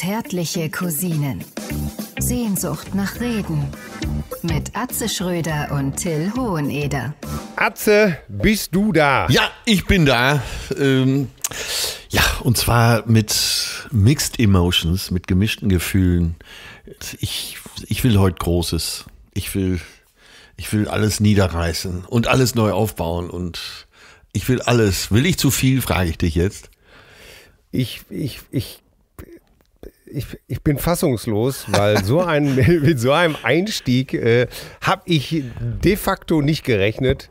Zärtliche Cousinen. Sehnsucht nach Reden. Mit Atze Schröder und Till Hoheneder. Atze, bist du da? Ja, ich bin da. Ähm, ja, und zwar mit Mixed Emotions, mit gemischten Gefühlen. Ich, ich will heute Großes. Ich will, ich will alles niederreißen und alles neu aufbauen und ich will alles. Will ich zu viel, frage ich dich jetzt. Ich, ich, ich ich, ich bin fassungslos, weil so ein, mit so einem Einstieg äh, habe ich de facto nicht gerechnet.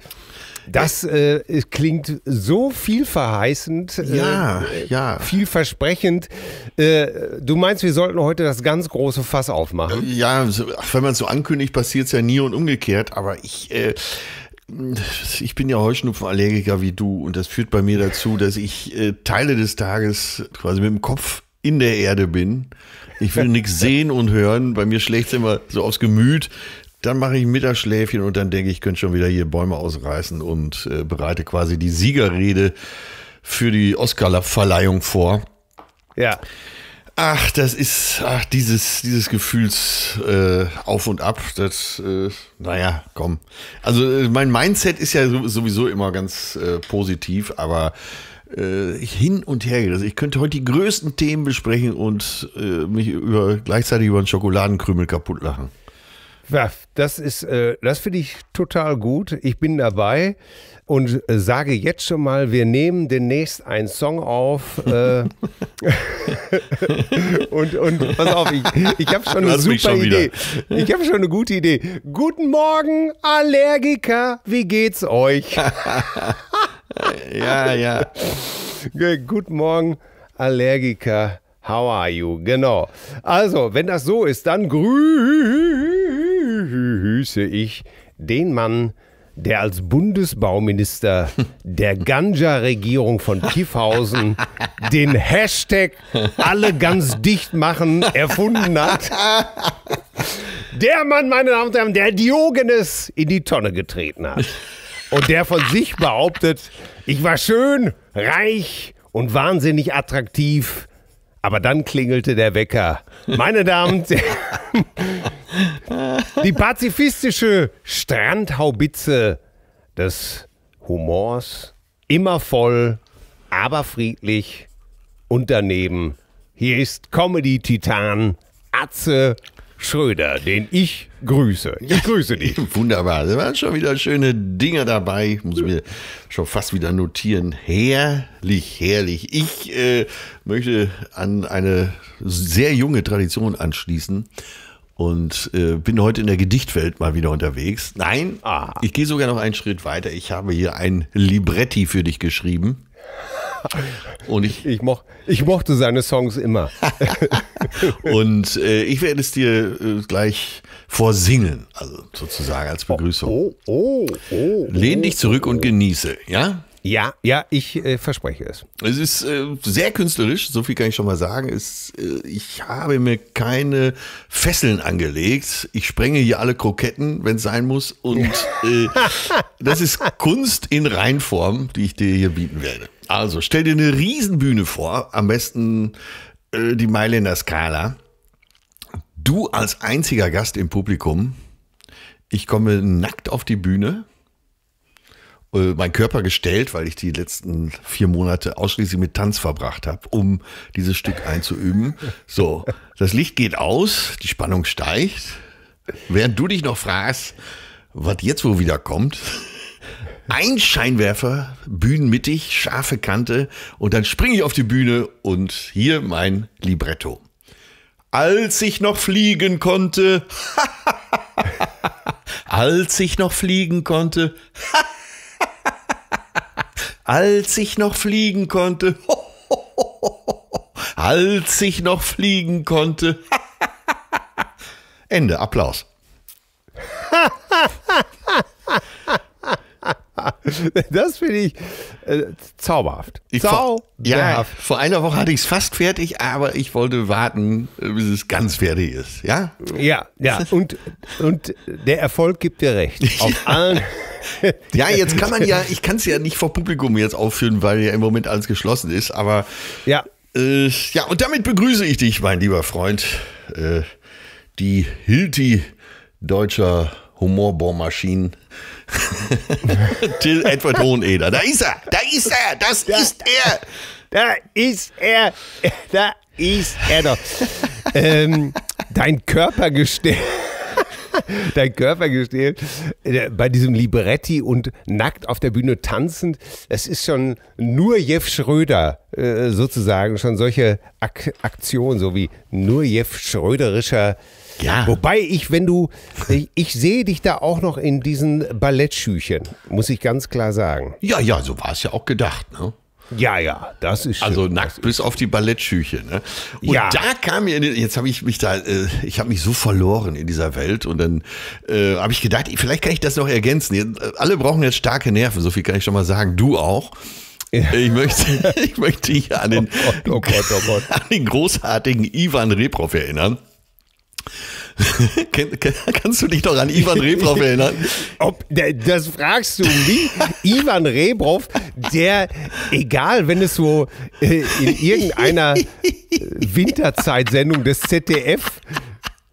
Das äh, klingt so vielverheißend, äh, ja, ja. vielversprechend. Äh, du meinst, wir sollten heute das ganz große Fass aufmachen? Ja, wenn man es so ankündigt, passiert es ja nie und umgekehrt. Aber ich, äh, ich bin ja Heuschnupfenallergiker wie du und das führt bei mir dazu, dass ich äh, Teile des Tages quasi mit dem Kopf in der Erde bin. Ich will nichts sehen und hören. Bei mir schlägt es immer so aufs Gemüt. Dann mache ich ein Mittagsschläfchen und dann denke ich, ich könnte schon wieder hier Bäume ausreißen und äh, bereite quasi die Siegerrede für die Oscar-Verleihung vor. Ja. Ach, das ist, ach, dieses, dieses Gefühls äh, auf und ab, das, äh, naja, komm. Also äh, mein Mindset ist ja sowieso immer ganz äh, positiv, aber äh, hin und her. Also ich könnte heute die größten Themen besprechen und äh, mich über, gleichzeitig über einen Schokoladenkrümel kaputt lachen. Das ist, äh, das finde ich total gut. Ich bin dabei und äh, sage jetzt schon mal, wir nehmen demnächst einen Song auf. Äh, und, und pass auf, ich, ich habe schon eine super schon Idee. Ich habe schon eine gute Idee. Guten Morgen, Allergiker, wie geht's euch? ja, ja. Guten Morgen, Allergiker. How are you? Genau. Also, wenn das so ist, dann grüße ich den Mann, der als Bundesbauminister der Ganja-Regierung von Kiffhausen den Hashtag alle ganz dicht machen erfunden hat. Der Mann, meine Damen und Herren, der Diogenes in die Tonne getreten hat und der von sich behauptet, ich war schön, reich und wahnsinnig attraktiv. Aber dann klingelte der Wecker. Meine Damen die pazifistische Strandhaubitze des Humors, immer voll, aber friedlich und daneben. Hier ist Comedy-Titan Atze Schröder, den ich grüße. Ich grüße dich. Wunderbar. Da waren schon wieder schöne Dinge dabei. Muss ich mir schon fast wieder notieren. Herrlich, herrlich. Ich äh, möchte an eine sehr junge Tradition anschließen und äh, bin heute in der Gedichtwelt mal wieder unterwegs. Nein, ah. ich gehe sogar noch einen Schritt weiter. Ich habe hier ein Libretti für dich geschrieben. Und ich, ich, moch, ich mochte seine Songs immer. und äh, ich werde es dir äh, gleich vorsingen, also sozusagen als Begrüßung. Oh, oh, oh, oh Lehn dich zurück und genieße, ja? Ja, ja, ich äh, verspreche es. Es ist äh, sehr künstlerisch, so viel kann ich schon mal sagen. Es, äh, ich habe mir keine Fesseln angelegt. Ich sprenge hier alle Kroketten, wenn es sein muss. Und äh, das ist Kunst in Reinform, die ich dir hier bieten werde. Also stell dir eine Riesenbühne vor, am besten äh, die Mailänder Skala. Du als einziger Gast im Publikum. Ich komme nackt auf die Bühne äh, mein Körper gestellt, weil ich die letzten vier Monate ausschließlich mit Tanz verbracht habe, um dieses Stück einzuüben. So, das Licht geht aus, die Spannung steigt. Während du dich noch fragst, was jetzt wohl wieder kommt, ein Scheinwerfer, bühnenmittig, scharfe Kante und dann springe ich auf die Bühne und hier mein Libretto. Als ich noch fliegen konnte, als ich noch fliegen konnte, als ich noch fliegen konnte, als ich noch fliegen konnte. Ende, Applaus. Das finde ich äh, zauberhaft. Ich, zauberhaft. Ja, vor einer Woche hatte ich es fast fertig, aber ich wollte warten, bis es ganz fertig ist. Ja, ja, ja. Und, und der Erfolg gibt dir recht. Auf allen. ja, jetzt kann man ja, ich kann es ja nicht vor Publikum jetzt aufführen, weil ja im Moment alles geschlossen ist, aber ja. Äh, ja, und damit begrüße ich dich, mein lieber Freund. Äh, die Hilti deutscher Humorbohrmaschinen. Till Edward Hoheneder. Da ist er, da ist er, das Da- ist er. Da ist er, da ist er doch. ähm, dein Körpergestell. Dein Körpergestell äh, bei diesem Libretti und nackt auf der Bühne tanzend, das ist schon nur Jeff Schröder äh, sozusagen, schon solche Ak Aktionen, so wie nur Jeff Schröderischer. Ja. Wobei ich, wenn du, ich, ich sehe dich da auch noch in diesen Ballettschüchen, muss ich ganz klar sagen. Ja, ja, so war es ja auch gedacht. Ne? Ja, ja, das ist Also schön. nackt bis auf die Ballettschüche. Ne? Und Ja. da kam mir, jetzt habe ich mich da, äh, ich habe mich so verloren in dieser Welt und dann äh, habe ich gedacht, vielleicht kann ich das noch ergänzen. Äh, alle brauchen jetzt starke Nerven, so viel kann ich schon mal sagen. Du auch. Ich möchte, ich möchte hier an den, Oh Gott, oh Gott. an den großartigen Ivan Reprov erinnern. Kannst du dich doch an Ivan Reprov erinnern? Ob, da- das fragst du wie Ivan Rebrov, der, egal, wenn es so äh, in irgendeiner äh, Winterzeitsendung des ZDF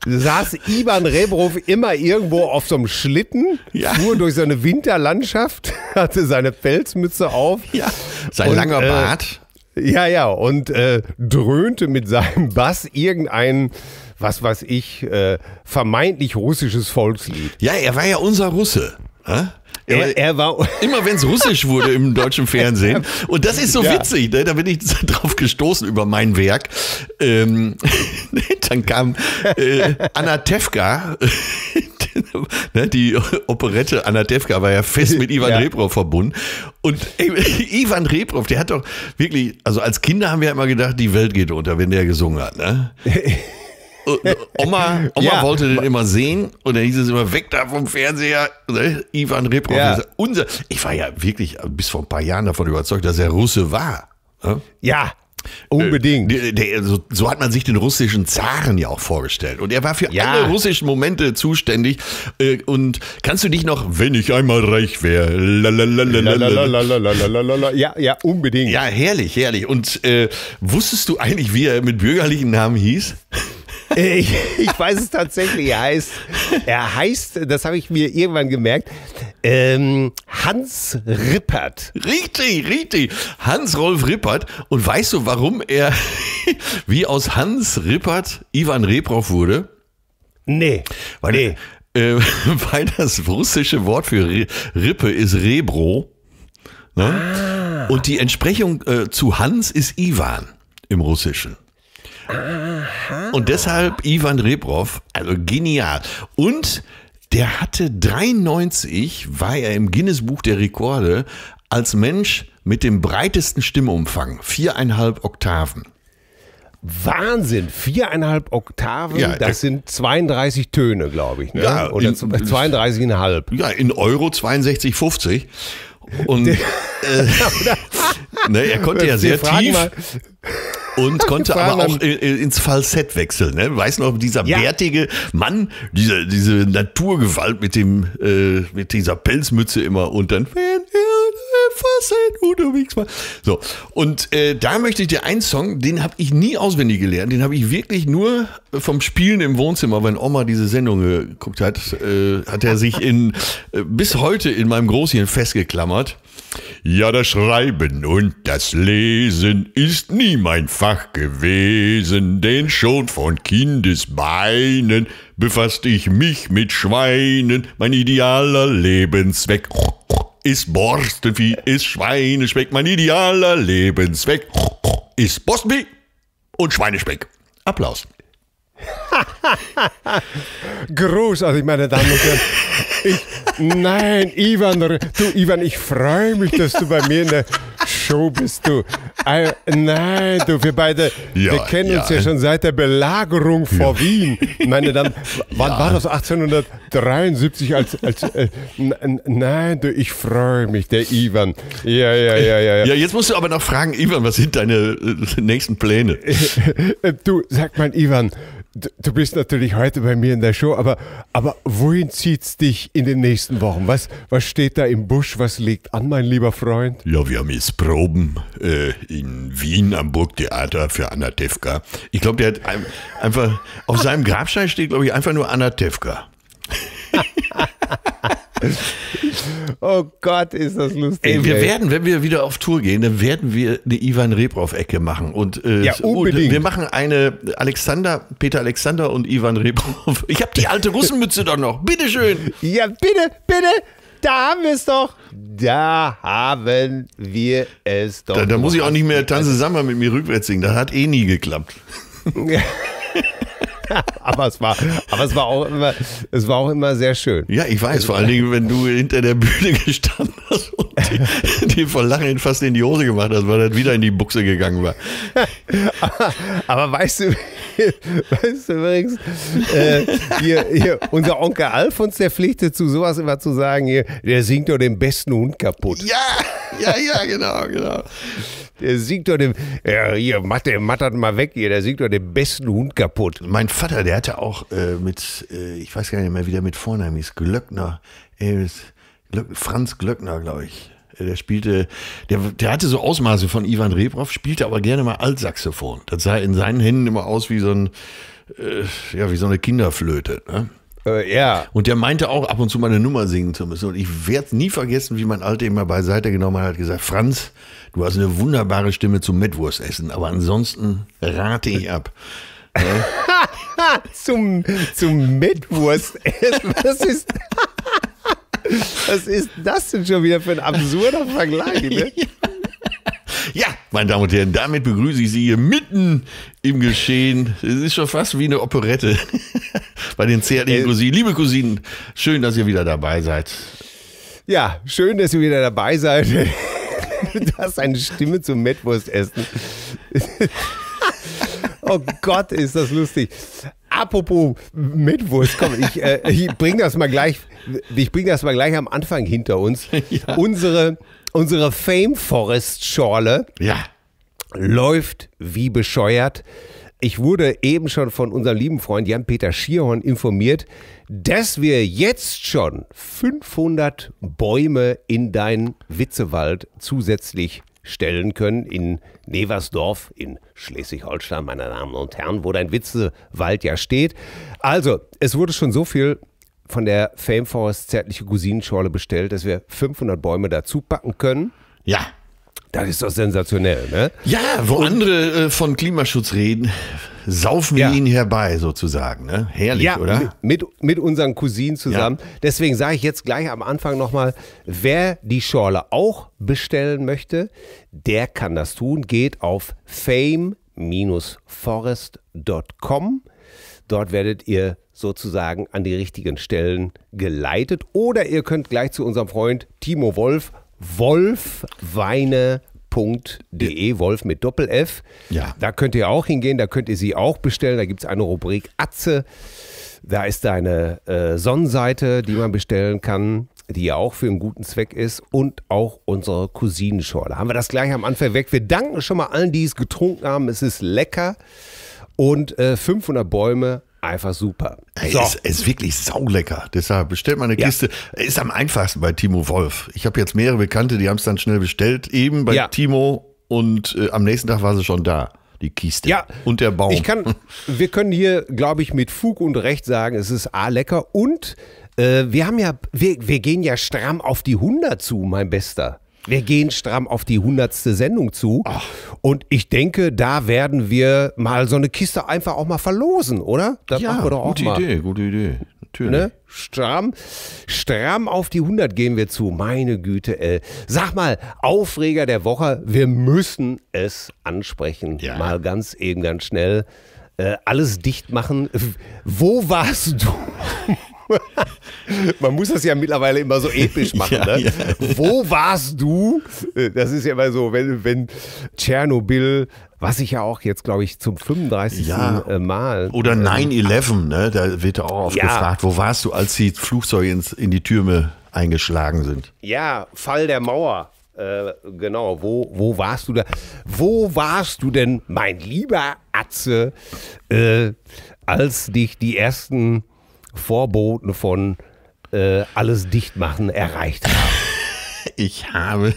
saß Ivan Rebrov immer irgendwo auf so einem Schlitten, Ja. fuhr durch so eine Winterlandschaft, hatte seine Felsmütze auf. Ja. Sein Und, langer äh, Bart. Ja, ja, und äh, dröhnte mit seinem Bass irgendein, was weiß ich, äh, vermeintlich russisches Volkslied. Ja, er war ja unser Russe. hä? Er war- Er, war. Immer wenn es russisch wurde im deutschen Fernsehen. Und das ist so Ja. witzig, ne? da bin ich drauf gestoßen über mein Werk. Ähm, dann kam äh, Anna Tefka, ne? die Operette Anna Tefka war ja fest mit Ivan Ja. Reprov verbunden. Und ey, Ivan Reprov, der hat doch wirklich, also als Kinder haben wir immer gedacht, die Welt geht unter, wenn der gesungen hat. Ne? Oma, Oma Ja. wollte den immer sehen und dann hieß es immer weg da vom Fernseher. Ne? Ivan Reprov. Ja. Unser, ich war ja wirklich bis vor ein paar Jahren davon überzeugt, dass er Russe war. Ne? Ja, unbedingt. Der, der, so, so hat man sich den russischen Zaren ja auch vorgestellt. Und er war für Ja. alle russischen Momente zuständig. Äh, Und kannst du dich noch, wenn ich einmal reich wäre. Ja, ja, unbedingt. ja, herrlich, herrlich. Und äh, wusstest du eigentlich, wie er mit bürgerlichen Namen hieß? Ich, ich weiß es tatsächlich. Er heißt, er heißt, das habe ich mir irgendwann gemerkt, ähm, Hans Rippert. Richtig, richtig. Hans-Rolf Rippert. Und weißt du, warum er wie aus Hans Rippert Ivan Reprov wurde? Nee. Weil, nee. äh, weil das russische Wort für Ri- Rippe ist Rebro. Ne? Und die Entsprechung äh, zu Hans ist Ivan im Russischen. Und deshalb Ivan Rebrov, also genial. Und der hatte 93, war er im Guinness-Buch der Rekorde als Mensch mit dem breitesten Stimmumfang, viereinhalb Oktaven. Wahnsinn. Viereinhalb Oktaven, Ja, das sind 32 Töne, glaube ich. Ne? Ja, Oder in- 32,5. Ja, in Euro 62,50. Und äh, ne, er konnte ja sehr tief mal- und konnte aber auch ins Falsett wechseln. Ne? Weißt du noch, dieser Ja. bärtige Mann, diese, diese Naturgewalt mit, dem, äh, mit dieser Pelzmütze immer und dann, wenn Falsett unterwegs war. So, und äh, da möchte ich dir einen Song, den habe ich nie auswendig gelernt, den habe ich wirklich nur vom Spielen im Wohnzimmer, wenn Oma diese Sendung geguckt hat, äh, hat er sich in, äh, bis heute in meinem Großchen festgeklammert. Ja, das Schreiben und das Lesen ist nie mein Fach gewesen, denn schon von Kindesbeinen befasste ich mich mit Schweinen. Mein idealer Lebenszweck ist Borstenvieh, ist Schweinespeck. Mein idealer Lebenszweck ist Borstenvieh und Schweinespeck. Applaus. Großartig, meine Damen und Herren. Ich, nein, Ivan, du, Ivan, ich freue mich, dass du bei mir in der Show bist, du. Äh, nein, du, wir beide, Ja, wir kennen uns ja ja. schon seit der Belagerung vor Wien. Meine Damen, wann war das 1873 als, als äh, nein, du, ich freue mich, der Ivan. Ja, ja, ja, ja. ja. Ja, jetzt musst du aber noch fragen, Ivan, was sind deine äh, nächsten Pläne? Äh, Du, sag mal, Ivan, du, bist natürlich heute bei mir in der Show, aber, aber wohin zieht's dich in den nächsten Wochen? Was, was steht da im Busch? Was liegt an, mein lieber Freund? Ja, wir haben jetzt Proben äh, in Wien am Burgtheater für Anna Tefka. Ich glaube, der hat ein, einfach, auf seinem Grabstein steht, glaube ich, einfach nur Anna Tefka. Oh Gott, ist das lustig. Ey, wir ey. werden, wenn wir wieder auf Tour gehen, dann werden wir eine Ivan Rebrov-Ecke machen. Und, äh, Ja, unbedingt. und wir machen eine Alexander, Peter Alexander und Ivan Rebrov. Ich habe die alte Russenmütze doch noch. Bitteschön. Ja, bitte, bitte. Da haben wir es doch. Da haben wir es doch. Da, da muss ich auch nicht mehr Tanze Samba mit mir rückwärts singen. Das hat eh nie geklappt. aber es war, aber es war auch immer, es war auch immer sehr schön. Ja, ich weiß, vor allen Dingen, wenn du hinter der Bühne gestanden hast und die, die vor Lachen fast in die Hose gemacht hast, weil das wieder in die Buchse gegangen war. Aber weißt du, weißt du übrigens, äh, hier, hier, unser Onkel Alfons, der pflichtet zu sowas immer zu sagen, hier, der singt doch den besten Hund kaputt. Ja, ja, ja, genau, genau. Der singt doch den, ja, hier, mach das mal weg hier, der singt doch den besten Hund kaputt. Mein Vater, der hatte auch äh, mit, äh, ich weiß gar nicht mehr, wie der mit Vornamen hieß, Glöckner, äh, Glöck, Franz Glöckner, glaube ich. Äh, Der spielte, der, der hatte so Ausmaße von Ivan Rebrov, spielte aber gerne mal Altsaxophon. Das sah in seinen Händen immer aus wie so ein, äh, ja, wie so eine Kinderflöte. Ne? Äh, ja, Und der meinte auch ab und zu mal eine Nummer singen zu müssen. Und ich werde nie vergessen, wie mein Alter immer beiseite genommen hat, hat gesagt, Franz, du hast eine wunderbare Stimme zum Mettwurstessen, aber ansonsten rate ich ab. zum, zum Mettwurst. Was ist, was ist das denn schon wieder für ein absurder Vergleich? Ne? Ja, meine Damen und Herren, damit begrüße ich Sie hier mitten im Geschehen. Es ist schon fast wie eine Operette bei den zärtlichen Äh. Cousinen. Liebe Cousinen, schön, dass ihr wieder dabei seid. Ja, schön, dass ihr wieder dabei seid. Du hast eine Stimme zum Mettwurstessen. Oh Gott, ist das lustig. Apropos Mettwurst, komm, ich, äh, ich bring das mal gleich, ich bring das mal gleich am Anfang hinter uns. Unsere, unsere Fame Forest Schorle Ja, läuft wie bescheuert. Ich wurde eben schon von unserem lieben Freund Jan-Peter Schierhorn informiert, dass wir jetzt schon 500 Bäume in dein Witzewald zusätzlich stellen können in Neversdorf in Schleswig-Holstein, meine Damen und Herren, wo dein Witzewald ja steht. Also, es wurde schon so viel von der Fame Forest zärtliche Cousinenschorle bestellt, dass wir 500 Bäume dazu packen können. ja. Das ist doch sensationell, ne? Ja, wo andere äh, von Klimaschutz reden, saufen wir Ja. ihn herbei sozusagen. Ne? Herrlich, Ja, oder? Mit, mit unseren Cousinen zusammen. Ja. Deswegen sage ich jetzt gleich am Anfang nochmal, wer die Schorle auch bestellen möchte, der kann das tun. Geht auf fame-forest.com. Dort werdet ihr sozusagen an die richtigen Stellen geleitet. Oder ihr könnt gleich zu unserem Freund Timo Wolf, wolfweine.de, Wolf mit Doppel-F. Ja. Da könnt ihr auch hingehen, da könnt ihr sie auch bestellen. Da gibt es eine Rubrik Atze. Da ist eine äh, Sonnenseite, die man bestellen kann, die ja auch für einen guten Zweck ist. Und auch unsere Cousinenschorle. Haben wir das gleich am Anfang weg. Wir danken schon mal allen, die es getrunken haben. Es ist lecker. Und äh, 500 Bäume, einfach super. Ey, So. Es ist wirklich saulecker. Deshalb bestellt mal eine Ja. Kiste. Ist am einfachsten bei Timo Wolf. Ich habe jetzt mehrere Bekannte, die haben es dann schnell bestellt. Eben bei Ja. Timo und äh, am nächsten Tag war sie schon da. Die Kiste. Ja, Und der Baum. Ich kann, wir können hier, glaube ich, mit Fug und Recht sagen, es ist A lecker und äh, wir haben ja, wir, wir gehen ja stramm auf die 100 zu, mein Bester. Wir gehen stramm auf die 100. Sendung zu. Und ich denke, da werden wir mal so eine Kiste einfach auch mal verlosen, oder? Das ja, machen wir doch auch gute mal. Idee, gute Idee. Natürlich. Ne? Stramm, stramm auf die 100 gehen wir zu. Meine Güte, ey. Sag mal, Aufreger der Woche, wir müssen es ansprechen. Ja. Mal ganz eben, ganz schnell. Äh, alles dicht machen. Wo warst du? Man muss das ja mittlerweile immer so episch machen. Ja, ne? ja. Wo warst du? Äh, Das ist ja immer so, wenn, wenn Tschernobyl, was ich ja auch jetzt, glaube ich, zum 35. Ja. äh, Mal. Oder 9-11, ne? da wird auch oft gefragt, wo warst du, als die Flugzeuge ins, in die Türme eingeschlagen sind? Ja, Fall der Mauer. Äh, genau, wo, wo warst du da? Wo warst du denn, mein lieber Atze, äh, als dich die ersten Vorboten von äh, alles dichtmachen erreicht haben? Ich habe,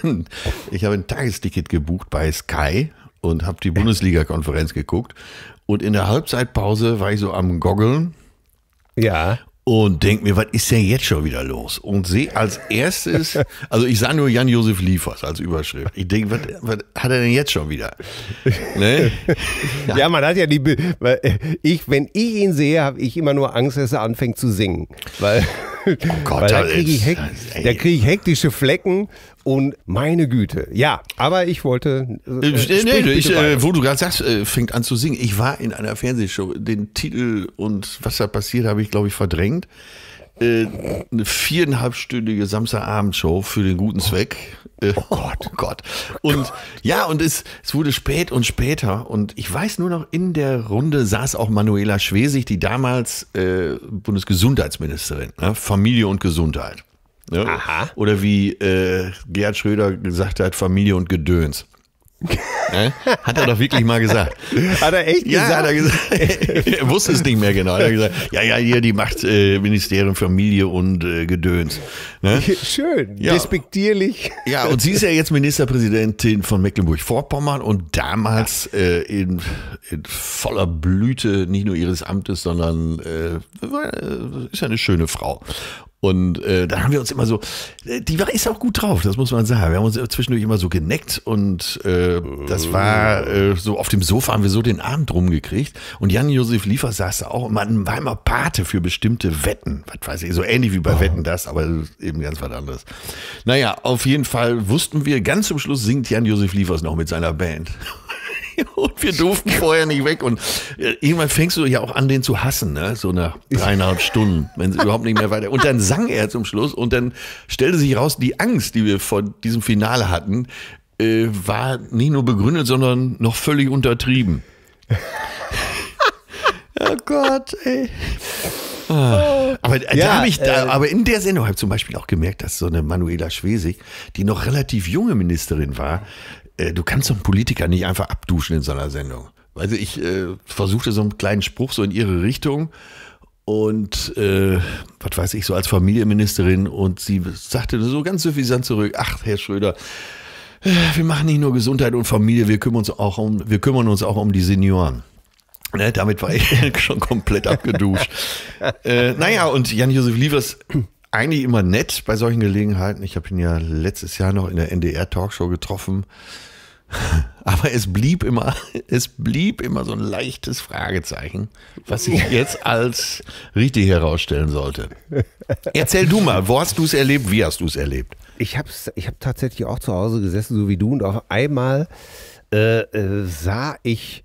ich habe ein Tagesticket gebucht bei Sky und habe die Bundesliga-Konferenz geguckt. Und in der Halbzeitpause war ich so am Goggeln Ja. Und denk mir, was ist denn jetzt schon wieder los? Und sehe als erstes, also ich sah nur Jan-Josef Liefers als Überschrift. Ich denke, was, was hat er denn jetzt schon wieder? Ne? Ja. man hat ja die. Be- äh, Ich, wenn ich ihn sehe, habe ich immer nur Angst, dass er anfängt zu singen. Weil, Oh Gott, weil da kriege ich, hek krieg ich hektische Flecken und meine Güte. Ja, aber ich wollte. Äh, Äh, nee, bitte ich, äh, wo du gerade sagst, äh, fängt an zu singen. Ich war in einer Fernsehshow. Den Titel und was da passiert, habe ich, glaube ich, verdrängt. Äh, eine viereinhalbstündige Samstagabendshow für den guten Zweck. Äh, oh Gott, oh Gott. Und ja, und es, es wurde spät und später. Und ich weiß nur noch, in der Runde saß auch Manuela Schwesig, die damals Bundesgesundheitsministerin, ne? Familie und Gesundheit. Ne? Aha. Oder wie äh, Gerhard Schröder gesagt hat, Familie und Gedöns. ne? Hat er doch wirklich mal gesagt. Hat er echt Ja, hat er gesagt? gesagt. er wusste es nicht mehr genau. Hat er gesagt, ja, ja, hier, die macht äh, Ministerium Familie und äh, Gedöns. Ne? Schön, Ja. despektierlich. Ja, und sie ist ja jetzt Ministerpräsidentin von Mecklenburg-Vorpommern und damals äh, in, in voller Blüte nicht nur ihres Amtes, sondern äh, äh, ist ja eine schöne Frau. Und äh, da haben wir uns immer so, äh, die war ist auch gut drauf, das muss man sagen. Wir haben uns zwischendurch immer so geneckt und äh, das war äh, so auf dem Sofa haben wir so den Abend rumgekriegt. Und Jan-Josef Liefers saß da auch, man war immer Pate für bestimmte Wetten, was weiß ich, so ähnlich wie bei Wetten das, aber eben ganz was anderes. Naja, auf jeden Fall wussten wir, ganz zum Schluss singt Jan-Josef Liefers noch mit seiner Band. Und wir durften vorher nicht weg. Und äh, irgendwann fängst du ja auch an, den zu hassen, ne? so nach dreieinhalb Stunden, wenn sie überhaupt nicht mehr weiter. Und dann sang er zum Schluss und dann stellte sich raus, die Angst, die wir vor diesem Finale hatten, äh, war nicht nur begründet, sondern noch völlig untertrieben. oh Gott, ey. Ah. Aber da Ja, habe ich, da, äh, aber in der Sendung habe ich zum Beispiel auch gemerkt, dass so eine Manuela Schwesig, die noch relativ junge Ministerin war, äh, du kannst so einen Politiker nicht einfach abduschen in so einer Sendung. Also ich äh, versuchte so einen kleinen Spruch so in ihre Richtung und äh, was weiß ich, so als Familienministerin und sie sagte so ganz suffisant zurück, ach Herr Schröder, äh, wir machen nicht nur Gesundheit und Familie, wir kümmern uns auch um, wir kümmern uns auch um die Senioren. Ne, damit war ich schon komplett abgeduscht. äh, naja, und Jan-Josef Liefers, eigentlich immer nett bei solchen Gelegenheiten. Ich habe ihn ja letztes Jahr noch in der NDR-Talkshow getroffen. Aber es blieb immer, es blieb immer so ein leichtes Fragezeichen, was sich jetzt als richtig herausstellen sollte. Erzähl du mal, wo hast du es erlebt, wie hast du es erlebt? Ich habe ich hab tatsächlich auch zu Hause gesessen, so wie du, und auf einmal äh, äh, sah ich,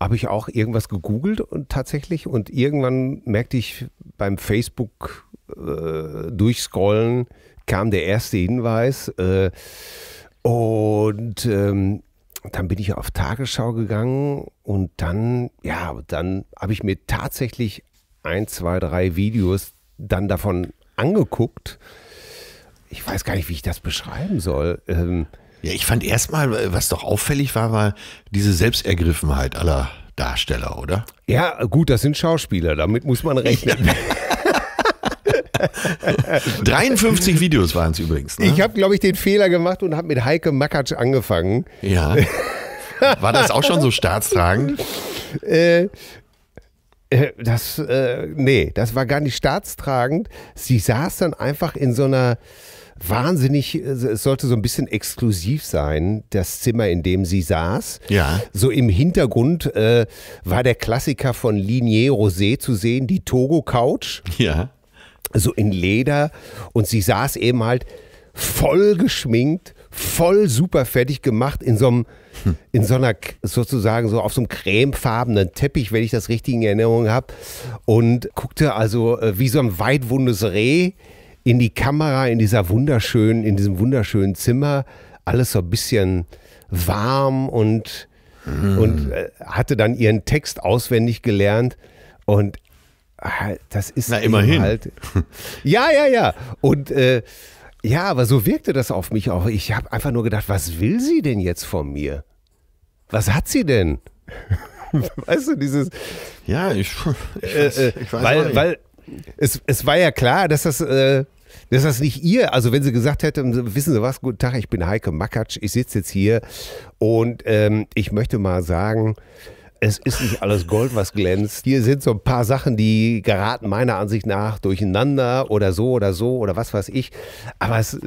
habe ich auch irgendwas gegoogelt und tatsächlich und irgendwann merkte ich beim Facebook äh, durchscrollen kam der erste Hinweis äh, und ähm, dann bin ich auf Tagesschau gegangen und dann, ja, dann habe ich mir tatsächlich ein, zwei, drei Videos dann davon angeguckt. Ich weiß gar nicht, wie ich das beschreiben soll. Ähm, Ja, ich fand erstmal, was doch auffällig war, war diese Selbstergriffenheit aller Darsteller, oder? ja, gut, das sind Schauspieler, damit muss man rechnen. 53 Videos waren es übrigens. Ne? Ich habe, glaube ich, den Fehler gemacht und habe mit Heike Makatsch angefangen. ja. War das auch schon so staatstragend? Äh, äh, das, äh, nee, das war gar nicht staatstragend. Sie saß dann einfach in so einer wahnsinnig, äh, es sollte so ein bisschen exklusiv sein, das Zimmer, in dem sie saß. Ja. So im Hintergrund äh, war der Klassiker von Linier Rosé zu sehen, die Togo Couch. Ja. So in Leder. Und sie saß eben halt voll geschminkt, voll super fertig gemacht in so einem in so einer sozusagen so auf so einem cremefarbenen Teppich, wenn ich das richtig in Erinnerung habe und guckte also äh, wie so ein weitwundes Reh in die Kamera in dieser wunderschönen in diesem wunderschönen Zimmer, alles so ein bisschen warm und und äh, hatte dann ihren Text auswendig gelernt. Und das ist Na, immerhin. halt ja, ja, ja. Und, äh, Ja, aber so wirkte das auf mich auch. Ich habe einfach nur gedacht, was will sie denn jetzt von mir? Was hat sie denn? weißt du, dieses. Ja, ich, ich weiß, äh, ich weiß weil, weil es, es war ja klar, dass das. Äh, dass das nicht ihr, also wenn sie gesagt hätte, wissen Sie was, guten Tag, ich bin Heike Makatsch, ich sitze jetzt hier und ähm, ich möchte mal sagen, es ist nicht alles Gold, was glänzt. Hier sind so ein paar Sachen, die geraten meiner Ansicht nach durcheinander oder so oder so oder was weiß ich. Aber es,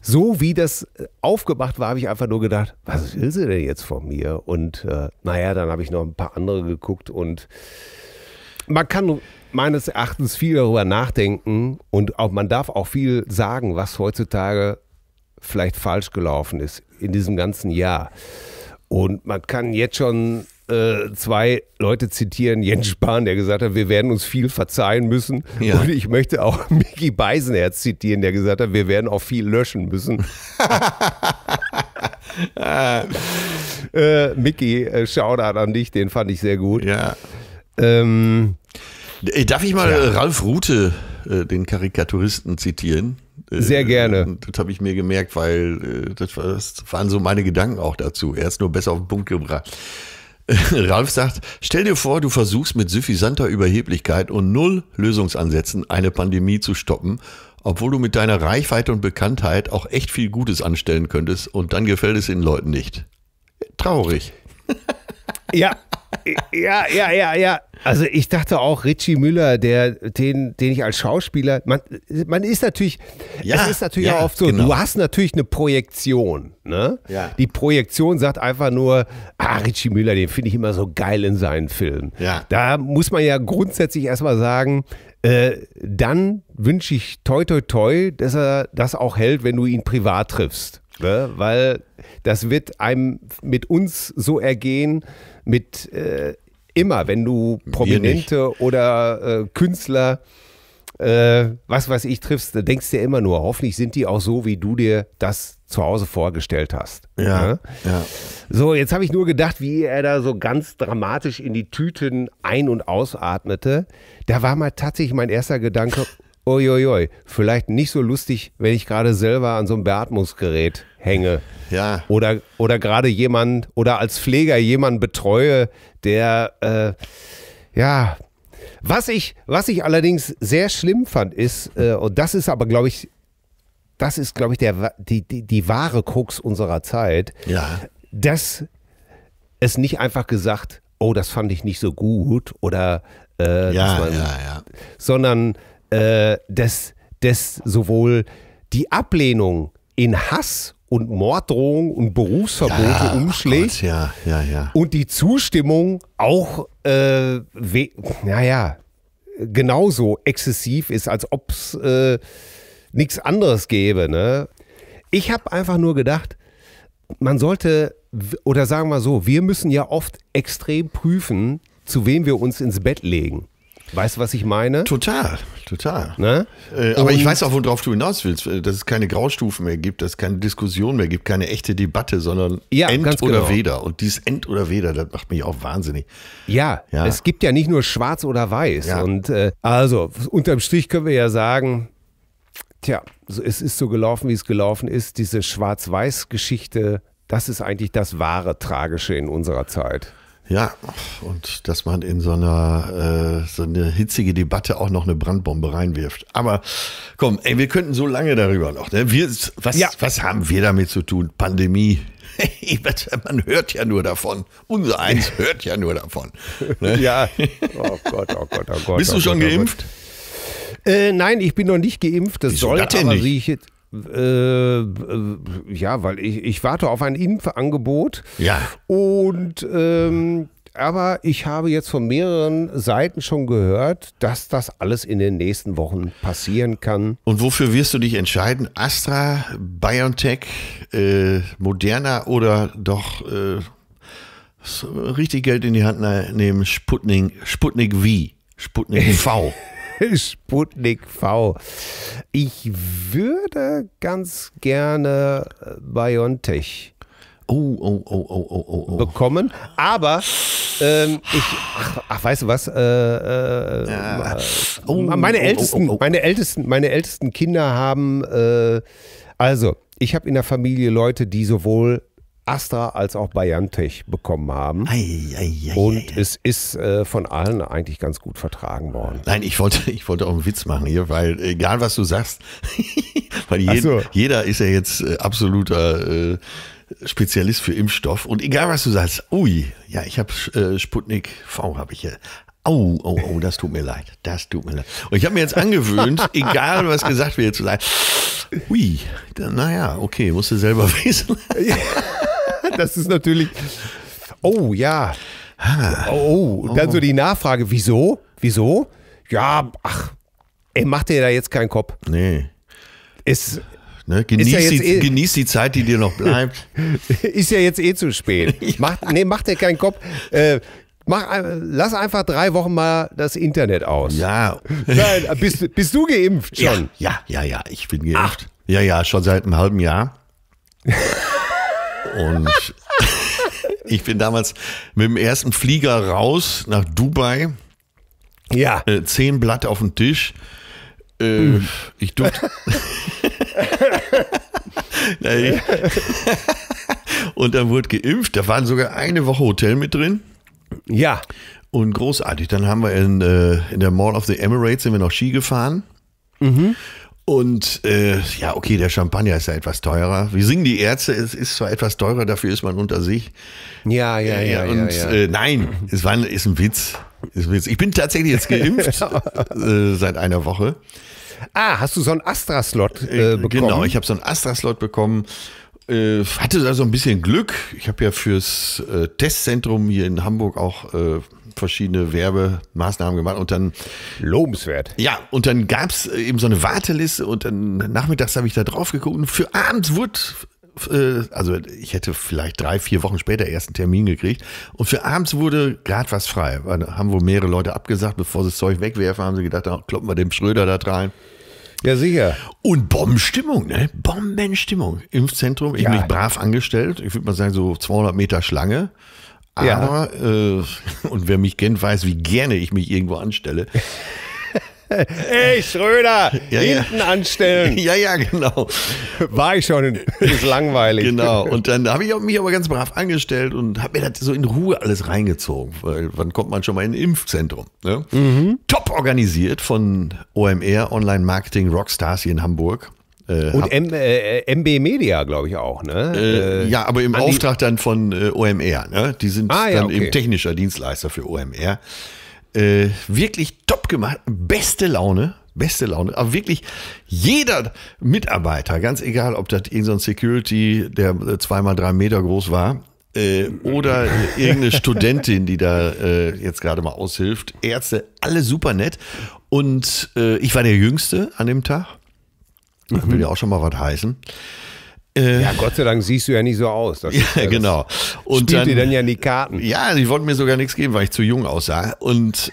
so wie das aufgemacht war, habe ich einfach nur gedacht, was will sie denn jetzt von mir? Und äh, naja, dann habe ich noch ein paar andere geguckt und man kann meines Erachtens viel darüber nachdenken und auch, man darf auch viel sagen, was heutzutage vielleicht falsch gelaufen ist in diesem ganzen Jahr. Und man kann jetzt schon äh, zwei Leute zitieren, Jens Spahn, der gesagt hat, wir werden uns viel verzeihen müssen. Ja. Und ich möchte auch Mickey Beisenherz zitieren, der gesagt hat, wir werden auch viel löschen müssen. äh, Mickey, äh, Shoutout an dich, den fand ich sehr gut. Ja. Ähm, äh, Darf ich mal ja. Ralf Rute, äh, den Karikaturisten, zitieren? Sehr gerne. Das habe ich mir gemerkt, weil das, waren so meine Gedanken auch dazu. Er ist nur besser auf den Punkt gebracht. Ralf sagt, stell dir vor, du versuchst mit suffisanter Überheblichkeit und null Lösungsansätzen eine Pandemie zu stoppen, obwohl du mit deiner Reichweite und Bekanntheit auch echt viel Gutes anstellen könntest und dann gefällt es den Leuten nicht. Traurig. Ja, ja, ja, ja, ja. Also ich dachte auch, Richie Müller, der, den, den ich als Schauspieler, man, man ist natürlich, ja, es ist natürlich ja, auch oft so, genau. du hast natürlich eine Projektion. Ne? Ja. Die Projektion sagt einfach nur, ah, Richie Müller, den finde ich immer so geil in seinen Filmen. Ja. Da muss man ja grundsätzlich erstmal sagen, äh, dann wünsche ich toi toi toi, dass er das auch hält, wenn du ihn privat triffst. Ne? Weil das wird einem mit uns so ergehen, mit äh, immer, wenn du Prominente oder äh, Künstler, äh, was weiß ich, triffst, denkst du dir immer nur, hoffentlich sind die auch so, wie du dir das zu Hause vorgestellt hast. Ja. ja? Ne? ja. So, jetzt habe ich nur gedacht, wie er da so ganz dramatisch in die Tüten ein- und ausatmete. Da war mal tatsächlich mein erster Gedanke, Uiuiui, vielleicht nicht so lustig, wenn ich gerade selber an so einem Beatmungsgerät hänge. Ja. Oder, oder gerade jemand oder als Pfleger jemanden betreue, der, äh, ja, was ich, was ich allerdings sehr schlimm fand, ist, äh, und das ist aber, glaube ich, das ist, glaube ich, der, die, die, die wahre Krux unserer Zeit, ja. dass es nicht einfach gesagt, oh, das fand ich nicht so gut oder äh, ja, man, ja, ja. sondern äh, dass, dass sowohl die Ablehnung in Hass und Morddrohung und Berufsverbote ja, umschlägt. Gott, ja, ja, ja. Und die Zustimmung auch, äh, naja, genauso exzessiv ist, als ob es äh, nichts anderes gäbe. Ne? Ich habe einfach nur gedacht, man sollte, oder sagen wir so, wir müssen ja oft extrem prüfen, zu wem wir uns ins Bett legen. Weißt du, was ich meine? Total, total. Ne? Äh, aber ich weiß auch, worauf du hinaus willst, äh, dass es keine Graustufen mehr gibt, dass es keine Diskussion mehr gibt, keine echte Debatte, sondern ja, End oder genau. Weder. Und dieses End oder Weder, das macht mich auch wahnsinnig. Ja, ja. es gibt ja nicht nur schwarz oder weiß. Ja. Und äh, also, unterm Strich können wir ja sagen, tja, es ist so gelaufen, wie es gelaufen ist. Diese Schwarz-Weiß-Geschichte, das ist eigentlich das wahre Tragische in unserer Zeit. Ja, und dass man in so einer äh, so eine hitzige Debatte auch noch eine Brandbombe reinwirft. Aber komm, ey, wir könnten so lange darüber noch. Ne? Wir, was, ja. was haben wir damit zu tun? Pandemie. man hört ja nur davon. Unser Eins hört ja nur davon. Ne? Ja. Oh Gott, oh Gott, oh Gott. Bist oh du schon Gott, oh geimpft? Äh, nein, ich bin noch nicht geimpft. Das Wieso soll das aber, nicht? Äh, äh, ja, weil ich, ich warte auf ein Impfangebot. Ja. Und ähm, aber ich habe jetzt von mehreren Seiten schon gehört, dass das alles in den nächsten Wochen passieren kann. Und wofür wirst du dich entscheiden? Astra, BioNTech, äh, Moderna oder doch äh, richtig Geld in die Hand nehmen? Sputnik, Sputnik V, Sputnik V. Sputnik V. Ich würde ganz gerne BioNTech Oh, oh, oh, oh, oh, oh, oh. bekommen. Aber ähm, ich, ach, ach, weißt du was? Äh, äh, Oh, meine oh, oh, ältesten, oh, oh. meine ältesten, meine ältesten Kinder haben, äh, also ich habe in der Familie Leute, die sowohl Astra als auch BioNTech bekommen haben. Ei, ei, ei, Und es ist äh, von allen eigentlich ganz gut vertragen worden. Nein, ich wollte, ich wollte auch einen Witz machen hier, weil egal was du sagst, weil jed, so. jeder ist ja jetzt äh, absoluter äh, Spezialist für Impfstoff und egal was du sagst, ui, ja, ich habe äh, Sputnik V habe ich hier. Au, oh, oh, das tut mir leid, das tut mir leid. Und ich habe mir jetzt angewöhnt, egal was gesagt wird, zu sagen, ui, dann, naja, okay, musst du selber wissen. Das ist natürlich. Oh ja. Ah. Oh, und dann so die Nachfrage, wieso? Wieso? Ja, ach, ey, mach dir da jetzt keinen Kopf. Nee. Es Ne, genieß, ja die, eh- genieß die Zeit, die dir noch bleibt. ist ja jetzt eh zu spät. Mach, nee, mach dir keinen Kopf. Äh, mach, lass einfach drei Wochen mal das Internet aus. Ja, Nein, bist, bist du geimpft schon? Ja, ja, ja, ja, ich bin geimpft. Ja, ja, schon seit einem halben Jahr. Und ich bin damals mit dem ersten Flieger raus nach Dubai, Ja. äh, zehn Blatt auf dem Tisch. Äh, Ich durfte. Und dann wurde geimpft. Da waren sogar eine Woche Hotel mit drin. Ja. Und großartig. Dann haben wir in, äh, in der Mall of the Emirates sind wir noch Ski gefahren. Und äh, ja, okay, der Champagner ist ja etwas teurer. Wir singen die Ärzte, es ist zwar etwas teurer, dafür ist man unter sich. Ja, ja, ja, ja. und ja. Äh, nein, es war, ein- ist ein Witz. Ist ein Witz. Ich bin tatsächlich jetzt geimpft äh, seit einer Woche. ah, hast du so einen Astra-Slot äh, bekommen? Genau, ich habe so einen Astra-Slot bekommen. Äh, hatte da so ein bisschen Glück. Ich habe ja fürs äh, Testzentrum hier in Hamburg auch äh, verschiedene Werbemaßnahmen gemacht und dann Lobenswert. Ja, und dann gab's äh, eben so eine Warteliste und dann nachmittags habe ich da drauf geguckt und für abends wurde, äh, also ich hätte vielleicht drei, vier Wochen später erst einen Termin gekriegt und für abends wurde gerade was frei. Haben wohl mehrere Leute abgesagt, bevor sie das Zeug wegwerfen, haben sie gedacht, da kloppen wir dem Schröder da rein. Ja, sicher. Und Bombenstimmung, ne? Bombenstimmung. Impfzentrum, ich Ja. mich brav angestellt. Ich würde mal sagen, so 200 Meter Schlange. Ja. Aber, äh, und wer mich kennt, weiß, wie gerne ich mich irgendwo anstelle. Ey, Schröder, Ja, ja. hinten anstellen. ja, ja, genau. War ich schon. Ist langweilig. Genau. Und dann habe ich mich aber ganz brav angestellt und habe mir das so in Ruhe alles reingezogen. Weil wann kommt man schon mal in ein Impfzentrum? Ne? Mhm. Top organisiert von OMR, Online Marketing Rockstars hier in Hamburg. Äh, Und hab- M, äh, MB Media, glaube ich auch, ne? äh, ja, aber im Auftrag dann von äh, OMR. Ne? Die sind Ah, ja, dann okay. eben technischer Dienstleister für OMR. Äh, wirklich top gemacht. Beste Laune. Beste Laune. Aber wirklich jeder Mitarbeiter, ganz egal, ob das irgendein Security, der äh, zweimal drei Meter groß war, äh, oder irgendeine Studentin, die da äh, jetzt gerade mal aushilft. Ärzte, alle super nett. Und äh, ich war der Jüngste an dem Tag. Das will ja auch schon mal was heißen. Ja, Gott sei Dank siehst du ja nicht so aus. Das Ja, das genau. Und spielt dann, dir dann ja in die Karten. ja, die wollten mir sogar nichts geben, weil ich zu jung aussah. Und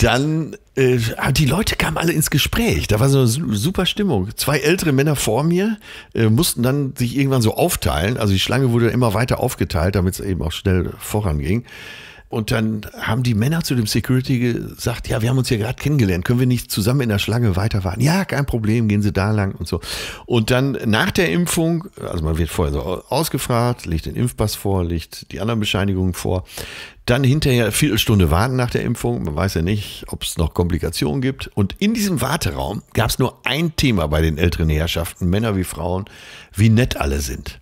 dann, äh, die Leute kamen alle ins Gespräch. Da war so eine su- super Stimmung. Zwei ältere Männer vor mir äh, mussten dann sich irgendwann so aufteilen. Also die Schlange wurde immer weiter aufgeteilt, damit es eben auch schnell voranging. Und dann haben die Männer zu dem Security gesagt, ja, wir haben uns ja gerade kennengelernt, können wir nicht zusammen in der Schlange weiter warten? Ja, kein Problem, gehen Sie da lang und so. Und dann nach der Impfung, also man wird vorher so ausgefragt, legt den Impfpass vor, legt die anderen Bescheinigungen vor, dann hinterher eine Viertelstunde warten nach der Impfung, man weiß ja nicht, ob es noch Komplikationen gibt. Und in diesem Warteraum gab es nur ein Thema bei den älteren Herrschaften, Männer wie Frauen, wie nett alle sind.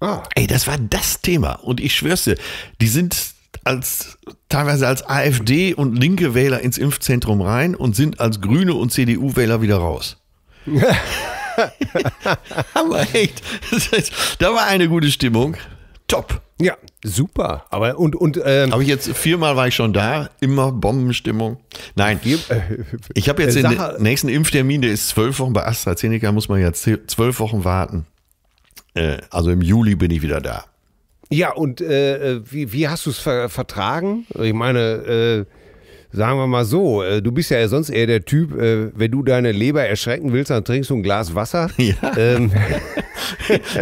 Ah. Ey, das war das Thema. Und ich schwör's dir, die sind als teilweise als AfD und linke Wähler ins Impfzentrum rein und sind als Grüne und CDU-Wähler wieder raus. Aber echt, da war eine gute Stimmung. Top. Ja, super. Aber und, und ähm, Habe ich jetzt viermal war ich schon da, immer Bombenstimmung. Nein, ich habe jetzt äh, den nächsten Impftermin, der ist zwölf Wochen bei AstraZeneca, muss man jetzt zwölf Wochen warten. Äh, Also im Juli bin ich wieder da. Ja, und äh, wie, wie hast du es ver vertragen? Ich meine, äh, sagen wir mal so, äh, du bist ja sonst eher der Typ, äh, wenn du deine Leber erschrecken willst, dann trinkst du ein Glas Wasser. Ja. Ähm,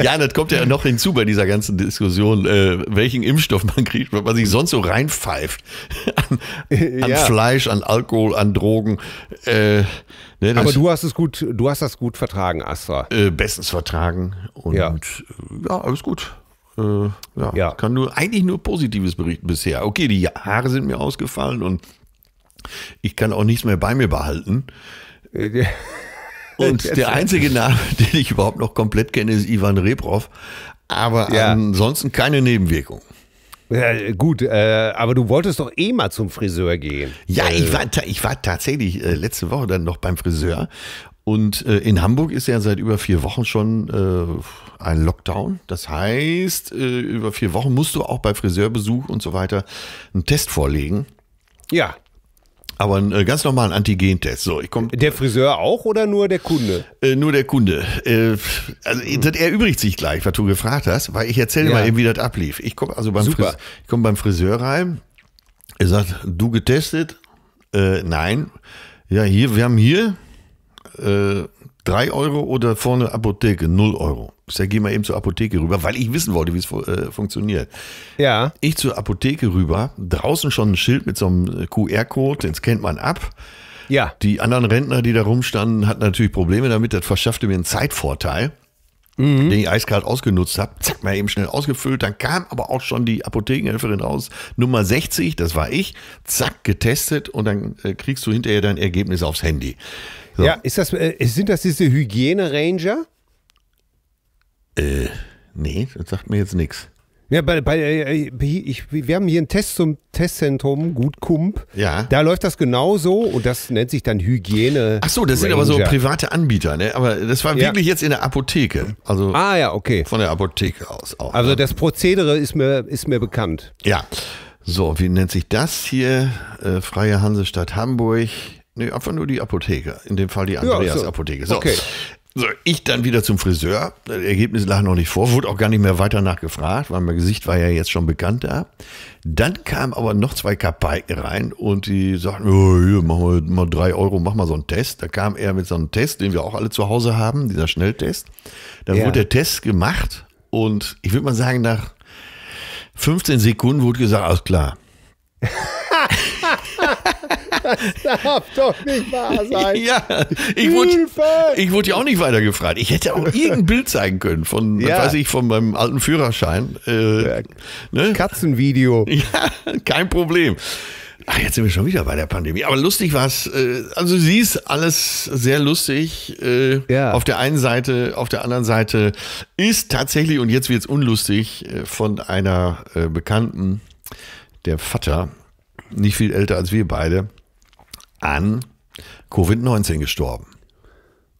Ja, das kommt ja noch hinzu bei dieser ganzen Diskussion, äh, welchen Impfstoff man kriegt, was man sich sonst so reinpfeift. An, an Ja. Fleisch, an Alkohol, an Drogen. Äh, ne, aber du hast es gut, du hast das gut vertragen, Astra. äh, bestens vertragen. Und ja, ja alles gut. Äh, ja, Ja. kann nur eigentlich nur Positives berichten bisher. Okay, die Haare sind mir ausgefallen und ich kann auch nichts mehr bei mir behalten. Äh, Und der einzige Name, den ich überhaupt noch komplett kenne, ist Ivan Rebrov. Aber Ja. ansonsten keine Nebenwirkung. Ja, gut, äh, aber du wolltest doch eh mal zum Friseur gehen. Ja, ich war, ta- ich war tatsächlich äh, letzte Woche dann noch beim Friseur. Und äh, in Hamburg ist ja seit über vier Wochen schon äh, ein Lockdown. Das heißt, äh, über vier Wochen musst du auch bei Friseurbesuch und so weiter einen Test vorlegen. Ja. Aber einen äh, ganz normalen Antigentest. So, ich komme Der Friseur auch oder nur der Kunde? Äh, nur der Kunde. Äh, also das erübrigt sich gleich, was du gefragt hast, weil ich erzähle Ja. mal eben, wie das ablief. Ich komme also beim, Super. Fris ich komm beim Friseur rein. Er sagt, du getestet? Nein. Ja, hier, wir haben hier äh, drei Euro oder vorne Apotheke, null Euro. Ich sage, geh mal eben zur Apotheke rüber, weil ich wissen wollte, wie es äh, funktioniert. Ja. Ich zur Apotheke rüber, draußen schon ein Schild mit so einem QR-Code, den scannt man ab. Ja. Die anderen Rentner, die da rumstanden, hatten natürlich Probleme damit. Das verschaffte mir einen Zeitvorteil, Mhm. den ich eiskalt ausgenutzt habe. Zack, mal eben schnell ausgefüllt. Dann kam aber auch schon die Apothekenhelferin raus. Nummer 60, das war ich. Zack, getestet und dann äh, kriegst du hinterher dein Ergebnis aufs Handy. So. Ja, ist das, äh, sind das diese Hygiene-Ranger? Nee, das sagt mir jetzt nichts. Ja, bei, bei, äh, ich, wir haben hier ein Test zum Testzentrum, Gut Kump. Ja. Da läuft das genauso und das nennt sich dann Hygiene. Ach so, das sind aber so Ranger. private Anbieter, ne? Aber das war Ja. wirklich jetzt in der Apotheke. Also Ah ja, okay. von der Apotheke aus auch. Also ne? das Prozedere ist mir, ist mir bekannt. Ja. So, wie nennt sich das hier? Äh, Freie Hansestadt Hamburg. Nee, einfach nur die Apotheke. In dem Fall die Andreas so. Apotheke. So. Okay. So, ich dann wieder zum Friseur. Das Ergebnis lag noch nicht vor, wurde auch gar nicht mehr weiter nachgefragt, weil mein Gesicht war ja jetzt schon bekannt da. Dann kamen aber noch zwei Kapaiken rein und die sagten, oh, hier, machen wir mal drei Euro, mach mal so einen Test. Da kam er mit so einem Test, den wir auch alle zu Hause haben, dieser Schnelltest. Dann Ja. wurde der Test gemacht und ich würde mal sagen, nach 15 Sekunden wurde gesagt, alles klar. Darf doch nicht wahr Ja, ich wurde, ich wurde ja auch nicht weiter gefragt. Ich hätte auch irgendein Bild zeigen können von, was Ja. weiß ich, von meinem alten Führerschein. Äh, ne? Katzenvideo. Ja, kein Problem. Ach, jetzt sind wir schon wieder bei der Pandemie. Aber lustig war es. Äh, also sie ist alles sehr lustig. Äh, Ja. Auf der einen Seite, auf der anderen Seite ist tatsächlich, und jetzt wird es unlustig, äh, von einer äh, Bekannten, der Vater, nicht viel älter als wir beide, an Covid-19 gestorben.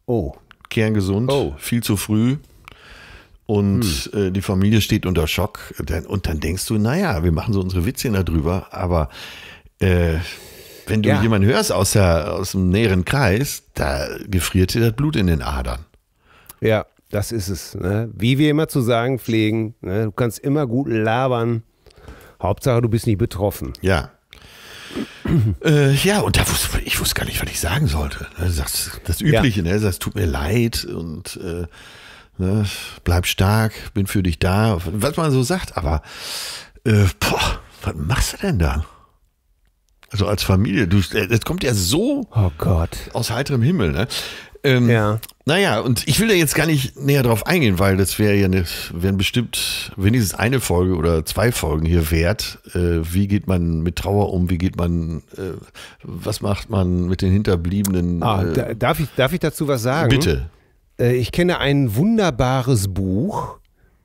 Oh. Kerngesund, Oh. viel zu früh. Und äh, die Familie steht unter Schock. Und dann denkst du, naja, wir machen so unsere Witzchen darüber, aber äh, wenn du Ja. jemanden hörst aus, der, aus dem näheren Kreis, da gefriert dir das Blut in den Adern. Ja, das ist es. Ne? Wie wir immer zu sagen pflegen, ne? du kannst immer gut labern. Hauptsache, du bist nicht betroffen. Ja. Äh, ja, und da wusste, ich wusste gar nicht, was ich sagen sollte. Ne, Das, das Übliche, ne? das tut mir leid und äh, ne? bleib stark, bin für dich da, was man so sagt. Aber äh, boah, was machst du denn da? Also als Familie, du, äh, das kommt ja so Oh aus heiterem Himmel. Ne? Ähm, Ja. Naja, und ich will da jetzt gar nicht näher drauf eingehen, weil das wäre ja eine, wären bestimmt wenigstens eine Folge oder zwei Folgen hier wert. Äh, wie geht man mit Trauer um? Wie geht man, äh, was macht man mit den Hinterbliebenen? Ah, äh, da, darf, ich, darf ich dazu was sagen? bitte. Äh, Ich kenne ein wunderbares Buch,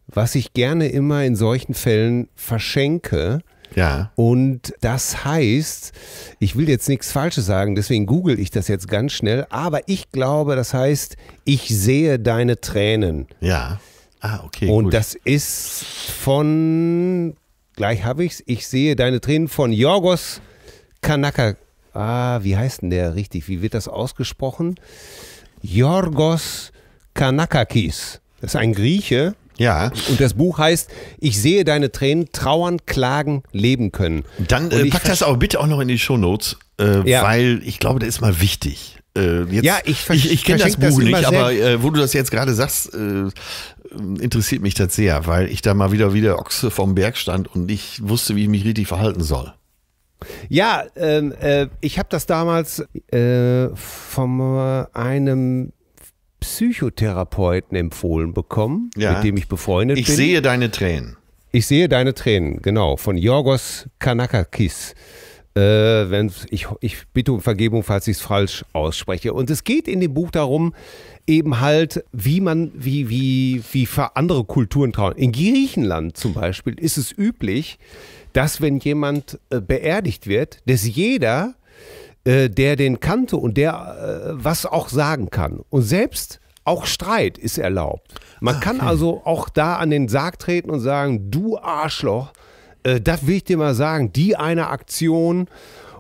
was ich gerne immer in solchen Fällen verschenke. Ja. Und das heißt, ich will jetzt nichts Falsches sagen, deswegen google ich das jetzt ganz schnell, aber ich glaube, das heißt, ich sehe deine Tränen. Ja. Ah, okay. Und gut. das ist von, gleich habe ich's, ich sehe deine Tränen von Yorgos Kanaka. Ah, wie heißt denn der richtig? Wie wird das ausgesprochen? Yorgos Kanakakis. Das ist ein Grieche Ja. Und das Buch heißt, ich sehe deine Tränen trauern, klagen, leben können. Dann äh, pack das aber bitte auch noch in die Shownotes, äh, Ja. weil ich glaube, das ist mal wichtig. Äh, jetzt, Ja, ich ich, ich kenne das das Buch immer nicht, aber äh, wo du das jetzt gerade sagst, äh, interessiert mich das sehr, weil ich da mal wieder wieder Ochse vom Berg stand und ich wusste, wie ich mich richtig verhalten soll. Ja, ähm, äh, ich habe das damals äh, von einem Psychotherapeuten empfohlen bekommen, Ja. mit dem ich befreundet Ich bin. sehe deine Tränen. Ich sehe deine Tränen, genau, von Yorgos Kanakakis. Äh, wenn, ich, ich bitte um Vergebung, falls ich es falsch ausspreche. Und es geht in dem Buch darum, eben halt, wie man, wie, wie, wie für andere Kulturen trauen. In Griechenland zum Beispiel ist es üblich, dass wenn jemand äh, beerdigt wird, dass jeder, äh, der den kannte und der äh, was auch sagen kann. Und selbst auch Streit ist erlaubt. Man kann also auch da an den Sarg treten und sagen, du Arschloch, äh, das will ich dir mal sagen, die eine Aktion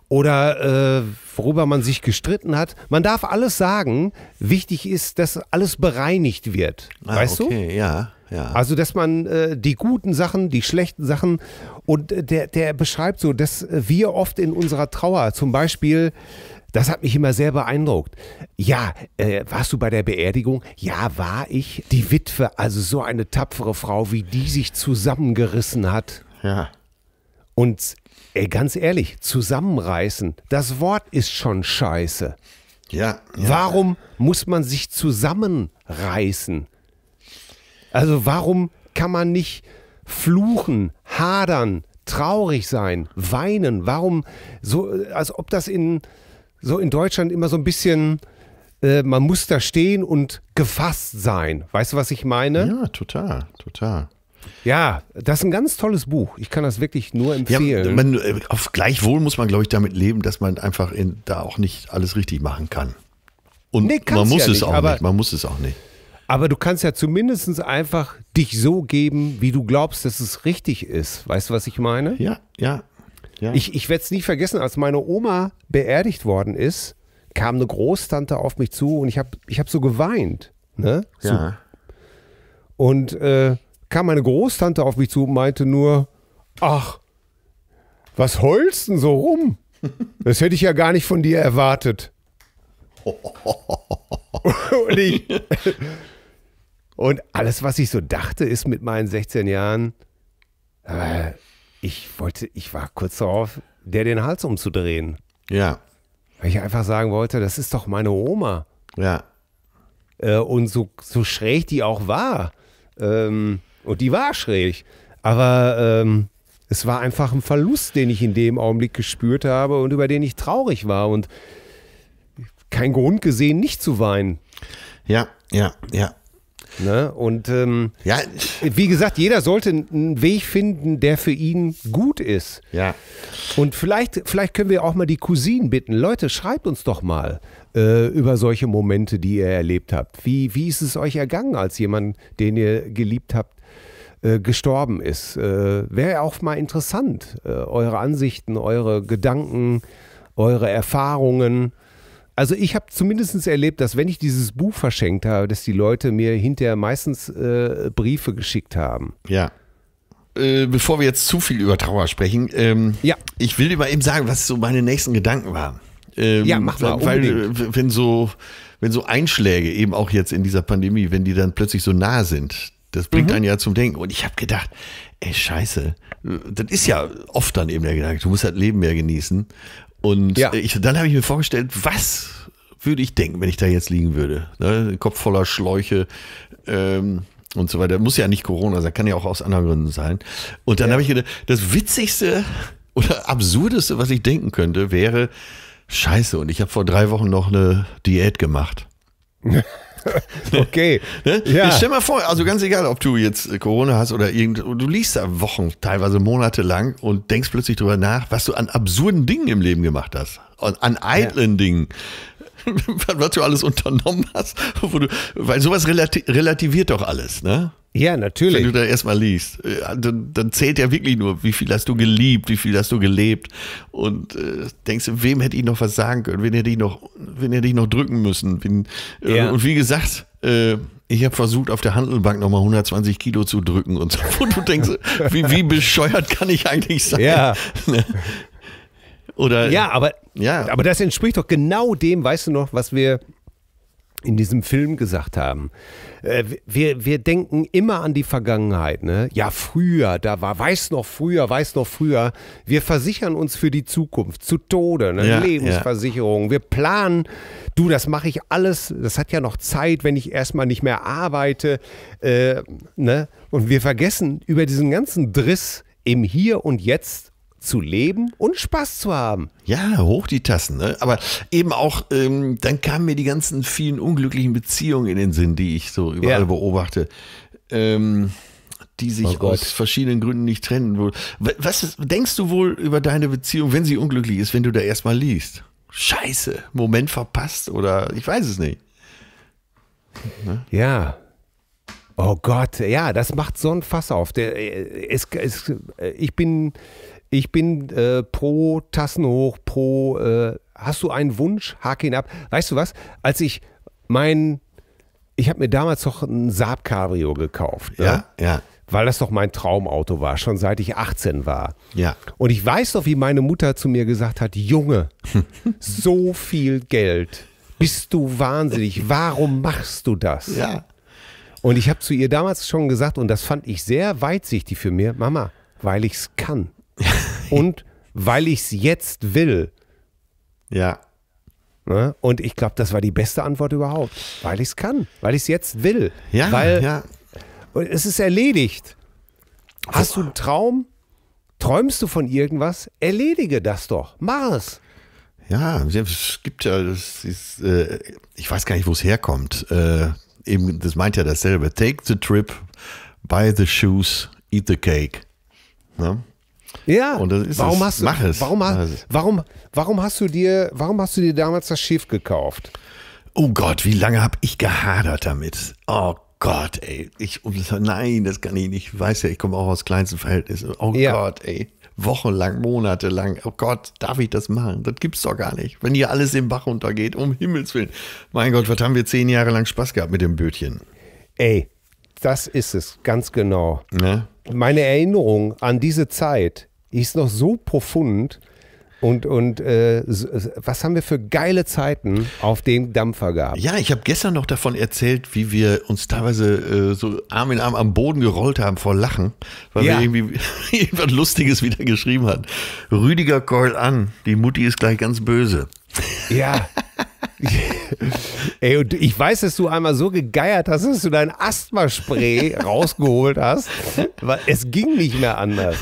oder äh, worüber man sich gestritten hat. Man darf alles sagen. Wichtig ist, dass alles bereinigt wird. weißt du? Ah, okay, ja, ja. Also, dass man äh, die guten Sachen, die schlechten Sachen und äh, der, der beschreibt so, dass wir oft in unserer Trauer zum Beispiel, das hat mich immer sehr beeindruckt. Ja, äh, warst du bei der Beerdigung? Ja, war ich. Die Witwe, also so eine tapfere Frau, wie die sich zusammengerissen hat. ja. Und ey, ganz ehrlich, zusammenreißen, das Wort ist schon scheiße. Ja, ja. Warum muss man sich zusammenreißen? Also warum kann man nicht fluchen, hadern, traurig sein, weinen? Warum so, als ob das in so in Deutschland immer so ein bisschen äh, man muss da stehen und gefasst sein. Weißt du, was ich meine? Ja, total, total. Ja, das ist ein ganz tolles Buch. Ich kann das wirklich nur Ja, empfehlen. man, äh, auf gleichwohl muss man, glaube ich, damit leben, dass man einfach in, da auch nicht alles richtig machen kann. Und Nee, man muss ja es nicht, auch nicht. Man muss es auch nicht. Aber du kannst ja zumindest einfach dich so geben, wie du glaubst, dass es richtig ist. Weißt du, was ich meine? Ja, ja. ja. Ich, ich werde es nie vergessen, als meine Oma beerdigt worden ist, kam eine Großtante auf mich zu und ich habe ich hab so geweint. Ne? So. ja. Und äh, kam meine Großtante auf mich zu und meinte nur, ach, was heulst denn so rum? Das hätte ich ja gar nicht von dir erwartet. und, ich, und alles, was ich so dachte, ist mit meinen 16 Jahren, äh, ich wollte, ich war kurz darauf, der den Hals umzudrehen. ja, Weil ich einfach sagen wollte, das ist doch meine Oma. ja. Äh, und so, so schräg die auch war. Ähm, und die war schräg. Aber ähm, es war einfach ein Verlust, den ich in dem Augenblick gespürt habe und über den ich traurig war. Und kein Grund gesehen, nicht zu weinen. Ja, ja, ja. Ne? Und ähm, Ja, wie gesagt, jeder sollte einen Weg finden, der für ihn gut ist. ja. Und vielleicht, vielleicht können wir auch mal die Cousinen bitten. Leute, schreibt uns doch mal äh, über solche Momente, die ihr erlebt habt. Wie, wie ist es euch ergangen, als jemand, den ihr geliebt habt, äh, gestorben ist? Äh, Wäre auch mal interessant, äh, eure Ansichten, eure Gedanken, eure Erfahrungen. Also ich habe zumindest erlebt, dass wenn ich dieses Buch verschenkt habe, dass die Leute mir hinterher meistens äh, Briefe geschickt haben. Ja. Äh, bevor wir jetzt zu viel über Trauer sprechen, ähm, Ja. ich will dir mal eben sagen, was so meine nächsten Gedanken waren. Ähm, Ja, mach mal, Weil, unbedingt. wenn so, wenn so Einschläge, eben auch jetzt in dieser Pandemie, wenn die dann plötzlich so nah sind, das Mhm. bringt einen ja zum Denken. Und ich habe gedacht, ey, scheiße, das ist ja oft dann eben der Gedanke, du musst das Leben mehr genießen. Und Ja. ich, dann habe ich mir vorgestellt, was würde ich denken, wenn ich da jetzt liegen würde? Ne? Kopf voller Schläuche ähm, und so weiter. Muss ja nicht Corona sein, kann ja auch aus anderen Gründen sein. Und dann habe ich gedacht, das Witzigste oder Absurdeste, was ich denken könnte, wäre, scheiße, und ich habe vor drei Wochen noch eine Diät gemacht. Okay. Ne? Ja. Stell mal vor, also ganz egal, ob du jetzt Corona hast oder irgend, du liest da Wochen, teilweise Monate lang und denkst plötzlich drüber nach, was du an absurden Dingen im Leben gemacht hast. Und an eitlen Dingen. was du alles unternommen hast. Du, weil sowas relati relativiert doch alles, ne? Ja, Wenn natürlich. du da erstmal liest, äh, dann, dann zählt ja wirklich nur, wie viel hast du geliebt, wie viel hast du gelebt und äh, denkst, du, wem hätte ich noch was sagen können, wen hätte ich noch, wen hätte ich noch drücken müssen. Wen, äh, Ja. Und wie gesagt, äh, ich habe versucht, auf der Handelbank nochmal 120 Kilo zu drücken und so. Und du denkst, wie, wie bescheuert kann ich eigentlich sein? Ja. Oder, Ja, aber, Ja. aber das entspricht doch genau dem, weißt du noch, was wir in diesem Film gesagt haben. Äh, wir, wir denken immer an die Vergangenheit, ne? Ja, früher, da war, weiß noch früher, weiß noch früher. Wir versichern uns für die Zukunft, zu Tode, ne? Ja, Lebensversicherung. Wir planen, du, das mache ich alles, das hat ja noch Zeit, wenn ich erstmal nicht mehr arbeite, äh, ne? Und wir vergessen über diesen ganzen Driss im Hier und Jetzt zu leben und Spaß zu haben. Ja, hoch die Tassen. Ne? Aber eben auch, ähm, dann kamen mir die ganzen vielen unglücklichen Beziehungen in den Sinn, die ich so überall Ja. beobachte, ähm, die sich Oh aus verschiedenen Gründen nicht trennen. Was ist- denkst du wohl über deine Beziehung, wenn sie unglücklich ist, wenn du da erstmal liest? Scheiße, Moment verpasst oder ich weiß es nicht. Ja. Oh Gott, ja, das macht so ein Fass auf. Der, äh, es, es, äh, ich bin, ich bin äh, pro Tassen hoch, pro. Äh, hast du einen Wunsch? Hake ihn ab. Weißt du was? Als ich mein, ich habe mir damals doch ein Saab Cabrio gekauft. Ne? Ja, ja, Weil das doch mein Traumauto war, schon seit ich 18 war. ja. Und ich weiß doch, wie meine Mutter zu mir gesagt hat, Junge, so viel Geld. Bist du wahnsinnig? Warum machst du das? Ja. Und ich habe zu ihr damals schon gesagt, und das fand ich sehr weitsichtig für mir, Mama, weil ich es kann. Und weil ich es jetzt will. Ja. Ne? Und ich glaube, das war die beste Antwort überhaupt. Weil ich es kann, weil ich es jetzt will. Ja, weil ja. Und es ist erledigt. Hast du einen Traum? Träumst du von irgendwas? Erledige das doch. Mach es. Ja, es gibt ja, ist, äh, ich weiß gar nicht, wo es herkommt. Äh, eben, das meint ja dasselbe. Take the trip, buy the shoes, eat the cake. Ne? Ja, Und das ist warum es. hast du, Mach es. Warum, Mach es. warum, warum hast du dir, warum hast du dir damals das Schiff gekauft? Oh Gott, wie lange habe ich gehadert damit? Oh Gott, ey. Ich, nein, das kann ich nicht. Ich weiß ja, ich komme auch aus kleinsten Verhältnissen. Oh Ja. Gott, ey. Wochenlang, monatelang. Oh Gott, darf ich das machen? Das gibt's doch gar nicht. Wenn hier alles im Bach runtergeht, um Himmels Willen. Mein Gott, was haben wir zehn Jahre lang Spaß gehabt mit dem Bötchen? Ey, das ist es, ganz genau. Ne? Meine Erinnerung an diese Zeit die ist noch so profund. Und, und äh, was haben wir für geile Zeiten auf dem Dampfer gehabt? Ja, ich habe gestern noch davon erzählt, wie wir uns teilweise äh, so Arm in Arm am Boden gerollt haben vor Lachen, weil Ja. wir irgendwie irgendwas Lustiges wieder geschrieben hatten. Rüdiger keul an, die Mutti ist gleich ganz böse. Ja. Ey, und ich weiß, dass du einmal so gegeiert hast, dass du dein Asthmaspray rausgeholt hast, weil es ging nicht mehr anders.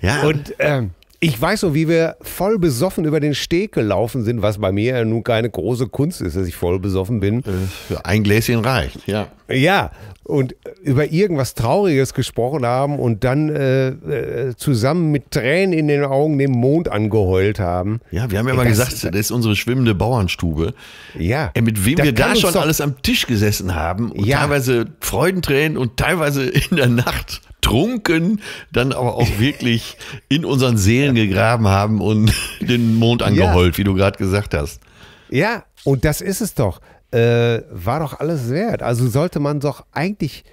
Ja, Und ähm, ich weiß so, wie wir voll besoffen über den Steg gelaufen sind, was bei mir ja nun keine große Kunst ist, dass ich voll besoffen bin. für ein Gläschen reicht. Ja. Ja, und über irgendwas Trauriges gesprochen haben und dann äh, äh, zusammen mit Tränen in den Augen den Mond angeheult haben. Ja, wir haben ja mal das- gesagt, das ist unsere schwimmende Bauernstube. Ja. Ey, mit wem Das wir da schon alles am Tisch gesessen haben und Ja. teilweise Freudentränen und teilweise in der Nacht trunken, dann aber auch wirklich in unseren Seelen gegraben haben und den Mond angeheult, wie du gerade gesagt hast. Ja, und das ist es doch. Äh, war doch alles wert. Also sollte man doch eigentlich,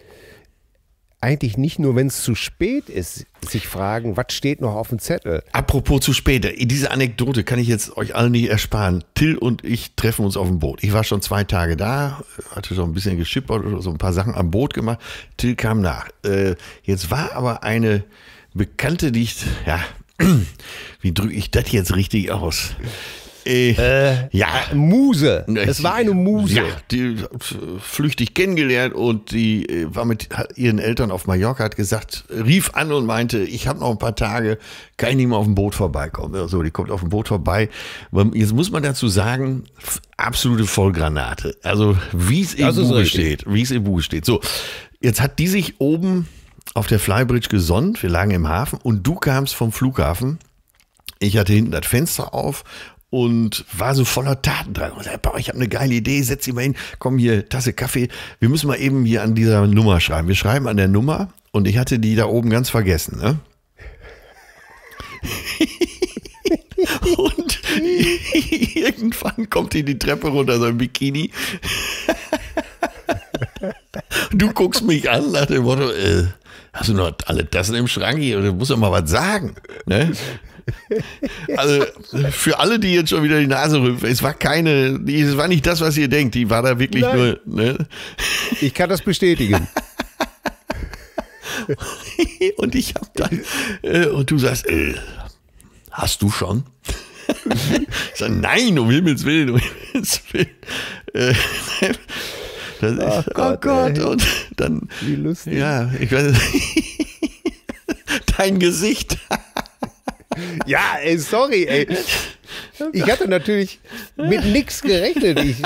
eigentlich nicht nur, wenn es zu spät ist, sich fragen, was steht noch auf dem Zettel? Apropos zu spät, diese Anekdote kann ich jetzt euch allen nicht ersparen. Till und ich treffen uns auf dem Boot. Ich war schon zwei Tage da, hatte schon ein bisschen geschippert oder so ein paar Sachen am Boot gemacht. Till kam nach. Äh, jetzt war aber eine Bekannte, die ich, ja, wie drücke ich das jetzt richtig aus? Äh, ja, Muse. Es war eine Muse. ja, die flüchtig kennengelernt und die äh, war mit ihren Eltern auf Mallorca, hat gesagt, rief an und meinte, ich habe noch ein paar Tage, kann ich nicht mal auf dem Boot vorbeikommen. So, die kommt auf dem Boot vorbei. Jetzt muss man dazu sagen, absolute Vollgranate. Also wie es im richtig. steht. Wie es im Buche steht. So, jetzt hat die sich oben auf der Flybridge gesonnt. Wir lagen im Hafen und du kamst vom Flughafen. Ich hatte hinten das Fenster auf und war so voller Tatendrang. Und sagte, ich habe eine geile Idee, setz dich mal hin, komm hier, Tasse Kaffee. Wir müssen mal eben hier an dieser Nummer schreiben. Wir schreiben an der Nummer und ich hatte die da oben ganz vergessen. Ne? und irgendwann kommt die die Treppe runter, so im Bikini. du guckst mich an nach dem Motto, äh, hast du noch alle Tassen im Schrank hier? Du musst doch mal was sagen. Ne? Also für alle, die jetzt schon wieder die Nase rümpfen, es war keine, es war nicht das, was ihr denkt. Die war da wirklich Nein. nur. Ne? Ich kann das bestätigen. und ich hab dann, äh, und du sagst, äh, hast du schon? ich sag, nein, um Himmels Willen, um Himmels Willen. Äh, das ist, Ach oh Gott, Gott, ey. und dann, Wie lustig. ja, ich weiß, dein Gesicht. Ja, ey, sorry, ey. Ich hatte natürlich mit nichts gerechnet. Ich,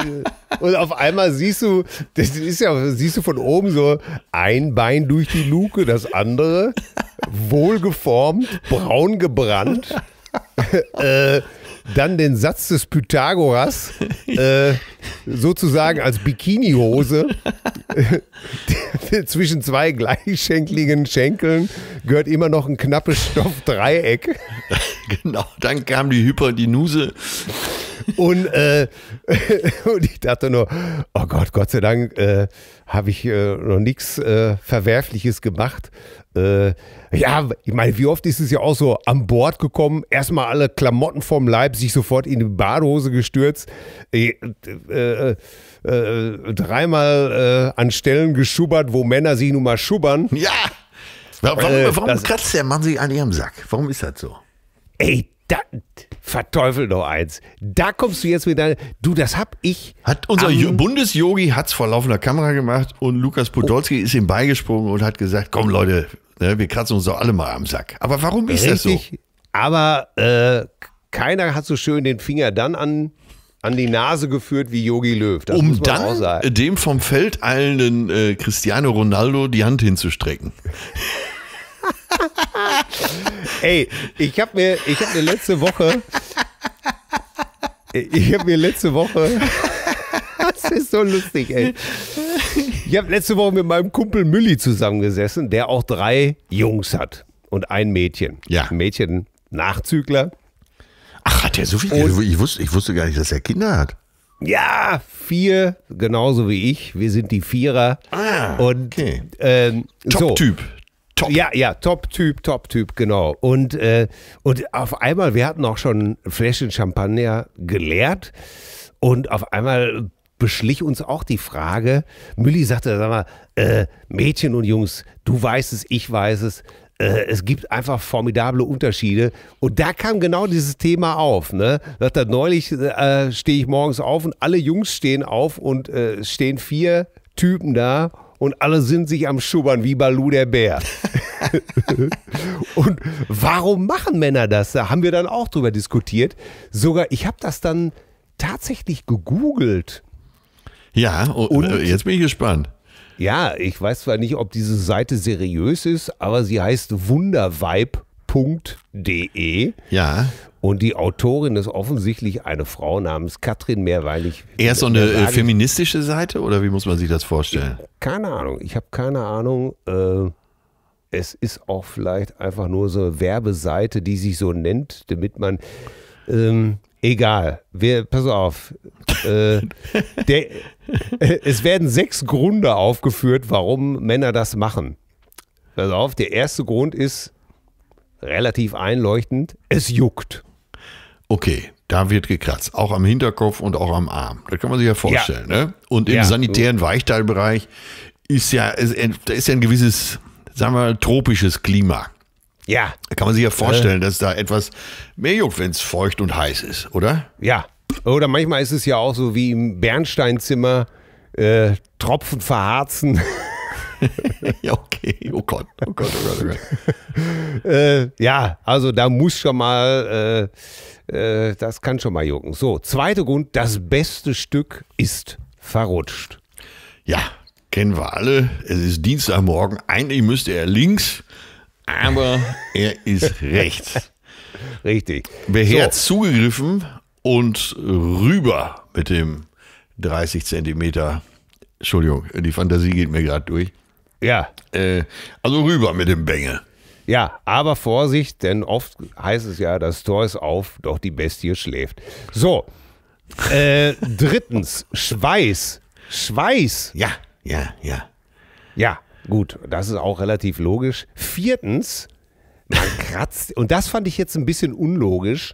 und auf einmal siehst du, das ist ja, siehst du von oben so ein Bein durch die Luke, das andere wohlgeformt, braun gebrannt. äh, dann den Satz des Pythagoras äh, sozusagen als Bikinihose zwischen zwei gleichschenkligen Schenkeln gehört immer noch ein knappes Stoffdreieck. Genau, dann kam die Hyperdinuse. Und, äh, und ich dachte nur, oh Gott, Gott sei Dank äh, habe ich äh, noch nichts äh, Verwerfliches gemacht. Äh, ja, ich meine, wie oft ist es ja auch so an Bord gekommen, erstmal alle Klamotten vom Leib, sich sofort in die Badehose gestürzt, äh, dreimal an Stellen geschubbert, wo Männer sich nun mal schubbern. Ja. Warum, warum das- kratzt der Mann sich an ihrem Sack? Warum ist das so? Ey, da, verteufel doch eins. Da kommst du jetzt mit deiner, du, das hab ich. Hat unser Bundesjogi hat's vor laufender Kamera gemacht und Lukas Podolski ist ihm beigesprungen und hat gesagt, komm Leute, ne, wir kratzen uns doch alle mal am Sack. Aber warum ist das so? Richtig. Aber äh, keiner hat so schön den Finger dann an, an die Nase geführt wie Yogi Löw. Das Um dann dem vom Feld eilenden äh, Cristiano Ronaldo die Hand hinzustrecken. Ey, ich habe mir, ich habe mir letzte Woche, ich habe mir letzte Woche, das ist so lustig, ey. Ich habe letzte Woche mit meinem Kumpel Mülli zusammengesessen, der auch drei Jungs hat und ein Mädchen. Ja. Ein Mädchen Nachzügler. Ach, hat er so viel? Ich wusste, ich wusste gar nicht, dass er Kinder hat. Ja, vier, genauso wie ich. Wir sind die Vierer. Ah, und okay. ähm, so. Top. Ja, ja, Top-Typ, Top-Typ, genau. Und, äh, und auf einmal, wir hatten auch schon Fläschchen Champagner geleert und auf einmal beschlich uns auch die Frage, Mülli sagte, sag mal, äh, Mädchen und Jungs, du weißt es, ich weiß es, äh, es gibt einfach formidable Unterschiede. Und da kam genau dieses Thema auf. Ne? Sagt er, neulich äh, stehe ich morgens auf und alle Jungs stehen auf und äh, stehen vier Typen da und alle sind sich am Schubbern wie Balu der Bär. und warum machen Männer das? Da haben wir dann auch drüber diskutiert. Sogar, ich habe das dann tatsächlich gegoogelt. Ja, und, Und- äh, jetzt bin ich gespannt. Ja, ich weiß zwar nicht, ob diese Seite seriös ist, aber sie heißt wunderweib.de Ja. Und die Autorin ist offensichtlich eine Frau namens Katrin Mehrweilig. Eher so eine Mehr äh, ich- feministische Seite oder wie muss man sich das vorstellen? Keine Ahnung, ich habe keine Ahnung. Äh, es ist auch vielleicht einfach nur so eine Werbeseite, die sich so nennt, damit man. Ähm, egal, wir, pass auf. Äh, der, äh, es werden sechs Gründe aufgeführt, warum Männer das machen. Pass auf, der erste Grund ist relativ einleuchtend: es juckt. Okay, da wird gekratzt. Auch am Hinterkopf und auch am Arm. Das kann man sich ja vorstellen. Ne? Und im Ja. sanitären Weichteilbereich ist ja, ist, da ist ja ein gewisses, sagen wir mal, tropisches Klima. Ja, Da kann man sich ja vorstellen, dass da etwas mehr juckt, wenn es feucht und heiß ist, oder? Ja. Oder manchmal ist es ja auch so wie im Bernsteinzimmer: äh, Tropfen verharzen. ja, okay. Oh Gott, oh Gott, oh Gott, oh Gott. Äh, ja, also da muss schon mal, äh, äh, das kann schon mal jucken. So, zweiter Grund, das beste Stück ist verrutscht. Ja, kennen wir alle. Es ist Dienstagmorgen. Eigentlich müsste er links, aber er ist rechts. Richtig. Beherzt zugegriffen und rüber mit dem 30 Zentimeter. Entschuldigung, die Fantasie geht mir gerade durch. Ja, Äh, also rüber mit dem Bänge. ja, aber Vorsicht, denn oft heißt es ja, das Tor ist auf, doch die Bestie schläft. So, äh, drittens, Schweiß. Schweiß. Ja, ja, ja. Ja, gut, das ist auch relativ logisch. Viertens, man kratzt, und das fand ich jetzt ein bisschen unlogisch.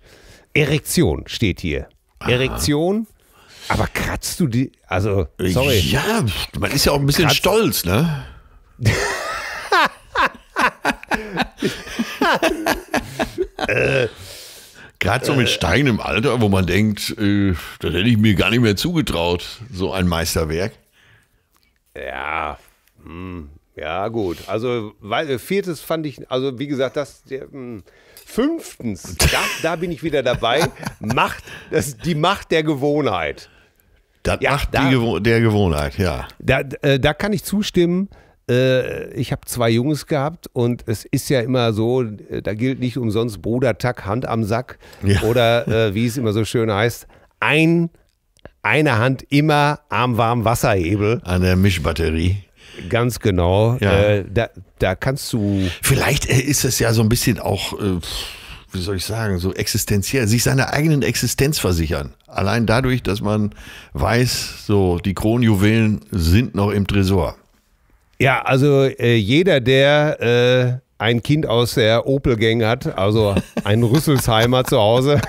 Erektion steht hier. Erektion, aber kratzt du die, also, sorry. Ja, man ist ja auch ein bisschen Kratz- stolz, ne? Gerade so mit steigendem Alter, wo man denkt, äh, das hätte ich mir gar nicht mehr zugetraut, so ein Meisterwerk. Ja, hm, ja, gut. Also, weil, äh, viertes fand ich, also wie gesagt, das. Der, hm. Fünftens, da, da bin ich wieder dabei. Macht, das, die Macht der Gewohnheit. Das Ja, macht da- die Gewo der Gewohnheit, ja. Da, äh, da kann ich zustimmen. Äh, ich habe zwei Jungs gehabt und es ist ja immer so, äh, da gilt nicht umsonst Bruder Tack, Hand am Sack Ja. oder äh, wie es immer so schön heißt, ein, eine Hand immer am warmen Wasserhebel, An der Mischbatterie. ganz genau. Ja. Äh, da, da kannst du, Vielleicht äh, ist es ja so ein bisschen auch, äh, wie soll ich sagen, so existenziell, sich seiner eigenen Existenz versichern. Allein dadurch, dass man weiß, so die Kronjuwelen sind noch im Tresor. Ja, also äh, jeder, der äh, ein Kind aus der Opel-Gang hat, also ein Rüsselsheimer zu Hause,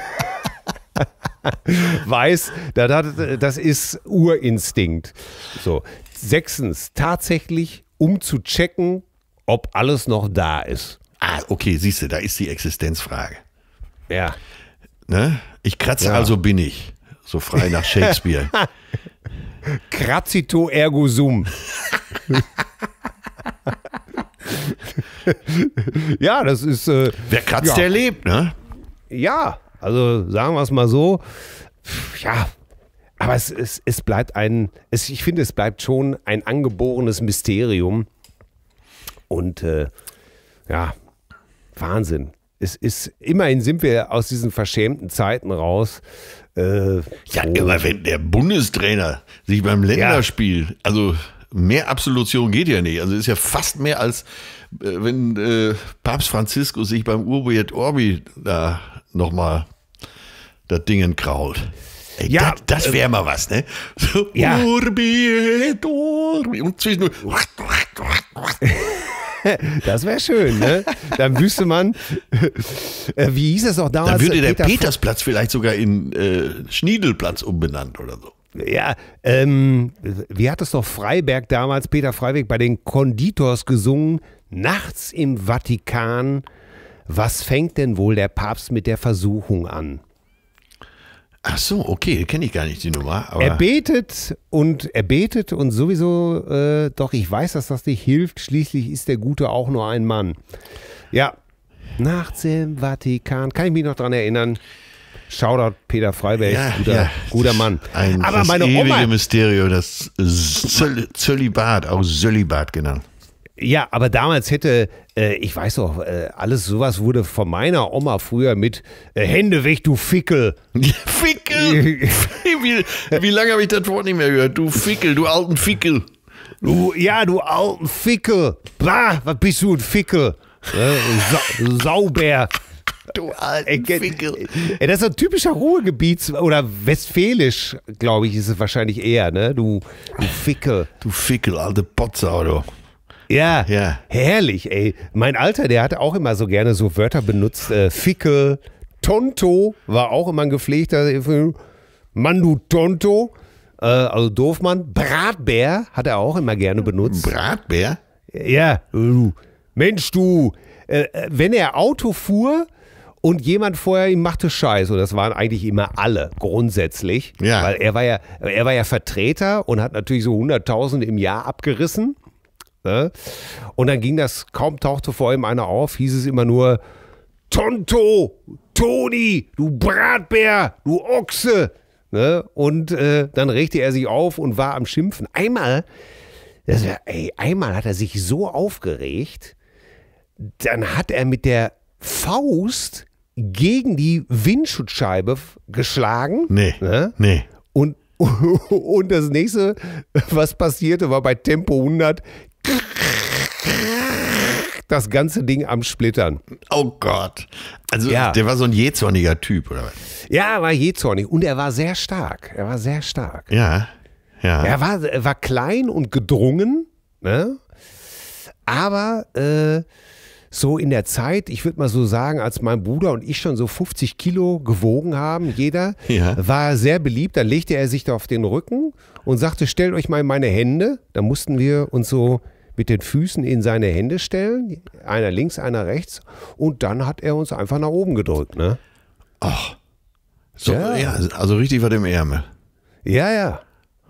weiß, das, ist Urinstinkt. So. Sechstens, tatsächlich, um zu checken, ob alles noch da ist. Ah, okay, siehst du, da ist die Existenzfrage. Ja. Ne? Ich kratze, Ja. also bin ich. So frei nach Shakespeare. Krazito ergo sum. ja, das ist. Äh, Wer kratzt, Ja. der lebt, ne? Ja, also sagen wir es mal so. Ja, aber es, es, es bleibt ein, es, ich finde, es bleibt schon ein angeborenes Mysterium. Und äh, ja, Wahnsinn. Es ist, immerhin sind wir aus diesen verschämten Zeiten raus. Äh, Ja, wo- immer wenn der Bundestrainer sich beim Länderspiel, also mehr Absolution geht ja nicht. Also ist ja fast mehr als äh, wenn äh, Papst Franziskus sich beim Urbi et Orbi da nochmal das Dingen krault. Ey, Ja, das, das wäre mal was, ne? So, Ja. Urbi et Orbi. Und zwischendurch. Das wäre schön, ne? Dann wüsste man, äh, wie hieß es auch damals? Dann würde der Peter Petersplatz vielleicht sogar in äh, Schniedelplatz umbenannt oder so. Ja, ähm, wie hat es doch Freiberg damals, Peter Freiberg, bei den Konditors gesungen? Nachts im Vatikan, was fängt denn wohl der Papst mit der Versuchung an? Ach so, okay, kenne ich gar nicht die Nummer. Er betet und er betet und sowieso, äh, doch ich weiß, dass das nicht hilft. Schließlich ist der Gute auch nur ein Mann. Ja, nachts im Vatikan, kann ich mich noch dran erinnern. Shoutout Peter Freiberg, Ja, guter, ja. guter Mann. Ein, Aber das meine ewige Oma, Mysterium, das Zöl Zölibat, auch Sölibat genannt. Ja, aber damals hätte, äh, ich weiß doch, äh, alles sowas wurde von meiner Oma früher mit äh, Hände weg, du Fickel. Fickel! wie, wie lange habe ich das Wort nicht mehr gehört? Du Fickel, du alten Fickel. Du, ja, du alten Fickel. Bah, was bist du ein Fickel? Sa Sauber. Du alten Fickel. Ey, das ist ein typischer Ruhrgebiets- oder westfälisch, glaube ich, ist es wahrscheinlich eher, ne? Du, du Fickel. Du Fickel, alte Potsau, du. Ja, Ja. herrlich, ey. Mein Alter, der hat auch immer so gerne so Wörter benutzt. Äh, Fickel, Tonto war auch immer ein gepflegter. Mann, du Tonto. Äh, also Doofmann. Bratbär hat er auch immer gerne benutzt. Bratbär? Ja. Mensch, du. Äh, äh, wenn er Auto fuhr und jemand vorher ihm machte Scheiß, und das waren eigentlich immer alle grundsätzlich, Ja. weil er war ja, er war ja Vertreter und hat natürlich so 100.000 im Jahr abgerissen. Ne? Und dann ging das, kaum tauchte vor ihm einer auf, hieß es immer nur, Tonto, Toni, du Bratbär, du Ochse. Ne? Und äh, dann regte er sich auf und war am Schimpfen. Einmal, das war, ey, einmal hat er sich so aufgeregt, dann hat er mit der Faust gegen die Windschutzscheibe geschlagen. Nee. Ne? Nee. Und, und das nächste, was passierte, war bei Tempo 100 das ganze Ding am Splittern. Oh Gott. Also, Ja. der war so ein jähzorniger Typ, oder was? Ja, er war jähzornig und er war sehr stark. Er war sehr stark. Ja. Ja. Er war, er war klein und gedrungen, ne? aber äh, so in der Zeit, ich würde mal so sagen, als mein Bruder und ich schon so 50 Kilo gewogen haben, jeder, Ja. war er sehr beliebt. Dann legte er sich da auf den Rücken und sagte, stellt euch mal in meine Hände. Da mussten wir uns so mit den Füßen in seine Hände stellen, einer links, einer rechts. Und dann hat er uns einfach nach oben gedrückt. Ne? Ach. So, Ja. ja. also richtig was im Ärmel. Ja, ja.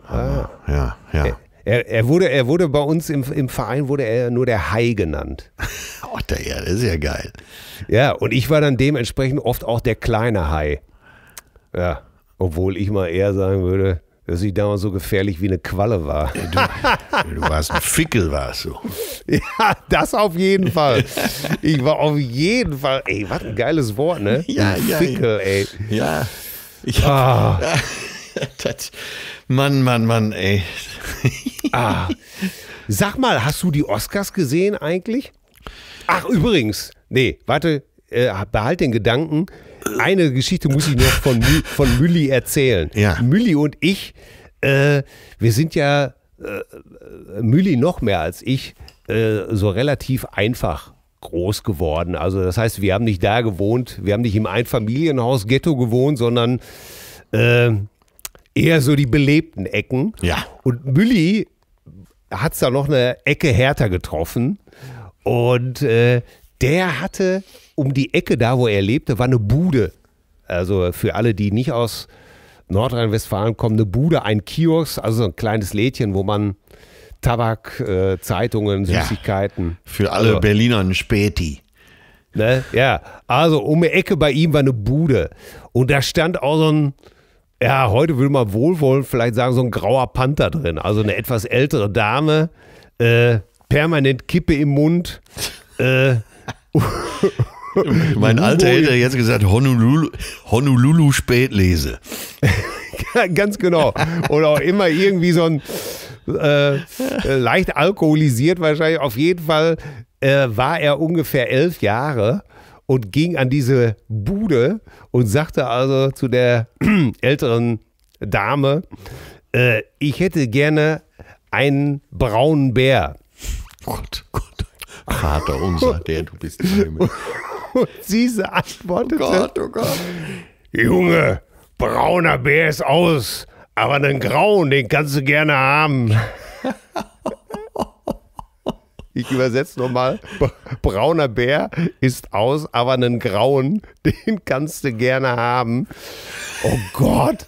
Ja, ja. Er, er, wurde, er wurde bei uns im, im Verein wurde er nur der Hai genannt. Oh, der, ja, das ist ja geil. Ja, und ich war dann dementsprechend oft auch der kleine Hai. Ja, obwohl ich mal eher sagen würde, dass ich damals so gefährlich wie eine Qualle war. Du, du warst ein Fickel, warst du. Ja, das auf jeden Fall. Ich war auf jeden Fall, ey, was ein geiles Wort, ne? Ja, ja, Fickel, ey. Ja. Ich hab, Ah, das, Mann, Mann, Mann, ey. ah. Sag mal, hast du die Oscars gesehen eigentlich? Ach, übrigens, nee, warte, äh, behalt den Gedanken. Eine Geschichte muss ich noch von, von Mülli erzählen. Ja. Mülli und ich, äh, wir sind ja, äh, Mülli noch mehr als ich, äh, so relativ einfach groß geworden. Also das heißt, wir haben nicht da gewohnt, wir haben nicht im Einfamilienhaus Ghetto gewohnt, sondern äh, eher so die belebten Ecken. Ja. Und Mülli hat es da noch eine Ecke härter getroffen. Und äh, der hatte um die Ecke da, wo er lebte, war eine Bude. Also für alle, die nicht aus Nordrhein-Westfalen kommen, eine Bude, ein Kiosk, also so ein kleines Lädchen, wo man Tabak, äh, Zeitungen, Ja. Süßigkeiten. Für alle Also, Berliner ein Späti. Ne? Ja, also um die Ecke bei ihm war eine Bude. Und da stand auch so ein, ja, heute würde man wohlwollend vielleicht sagen, so ein grauer Panther drin. Also eine etwas ältere Dame, äh, permanent Kippe im Mund. Äh, Mein Alter hätte jetzt gesagt, Honolulu, Honolulu Spätlese. ganz genau. Und auch immer irgendwie so ein äh, leicht alkoholisiert wahrscheinlich. Auf jeden Fall äh, war er ungefähr elf Jahre und ging an diese Bude und sagte also zu der älteren Dame, äh, ich hätte gerne einen braunen Bär. Gott, Gott. Vater unser, der du bist. Himmel. Und sie antwortete, Gott, oh Gott. Junge, brauner Bär ist aus, aber einen grauen, den kannst du gerne haben. Ich übersetze nochmal. Brauner Bär ist aus, aber einen grauen, den kannst du gerne haben. Oh Gott.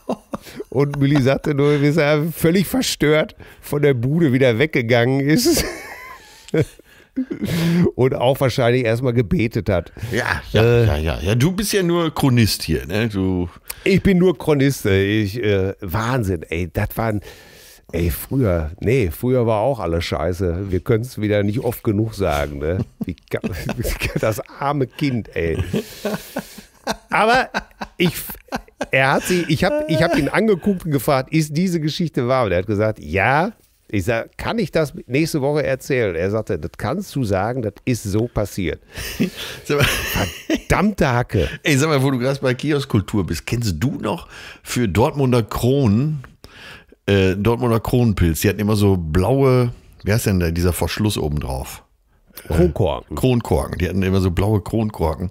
Und Millie sagte nur, wie er völlig verstört von der Bude wieder weggegangen ist. Und auch wahrscheinlich erstmal gebetet hat. Ja, ja, Äh. ja, ja, ja. Du bist ja nur Chronist hier, ne? Du. Ich bin nur Chronist. Ich, äh, Wahnsinn, ey. Das waren, ey, früher, nee, früher war auch alles scheiße. Wir können es wieder nicht oft genug sagen, ne? Wie, ga- das arme Kind, ey. Aber ich, er hat sie, ich habe ich hab ihn angeguckt und gefragt, ist diese Geschichte wahr? Und er hat gesagt, ja. Ich sage, kann ich das nächste Woche erzählen? Er sagte, das kannst du sagen, das ist so passiert. Mal, Verdammte Hacke. ey, sag mal, wo du gerade bei Kioskkultur bist, kennst du noch für Dortmunder Kronen, äh, Dortmunder Kronenpilz? Die hatten immer so blaue, wie heißt denn da, dieser Verschluss oben drauf? Kronkorken. Kronkorken. Die hatten immer so blaue Kronkorken.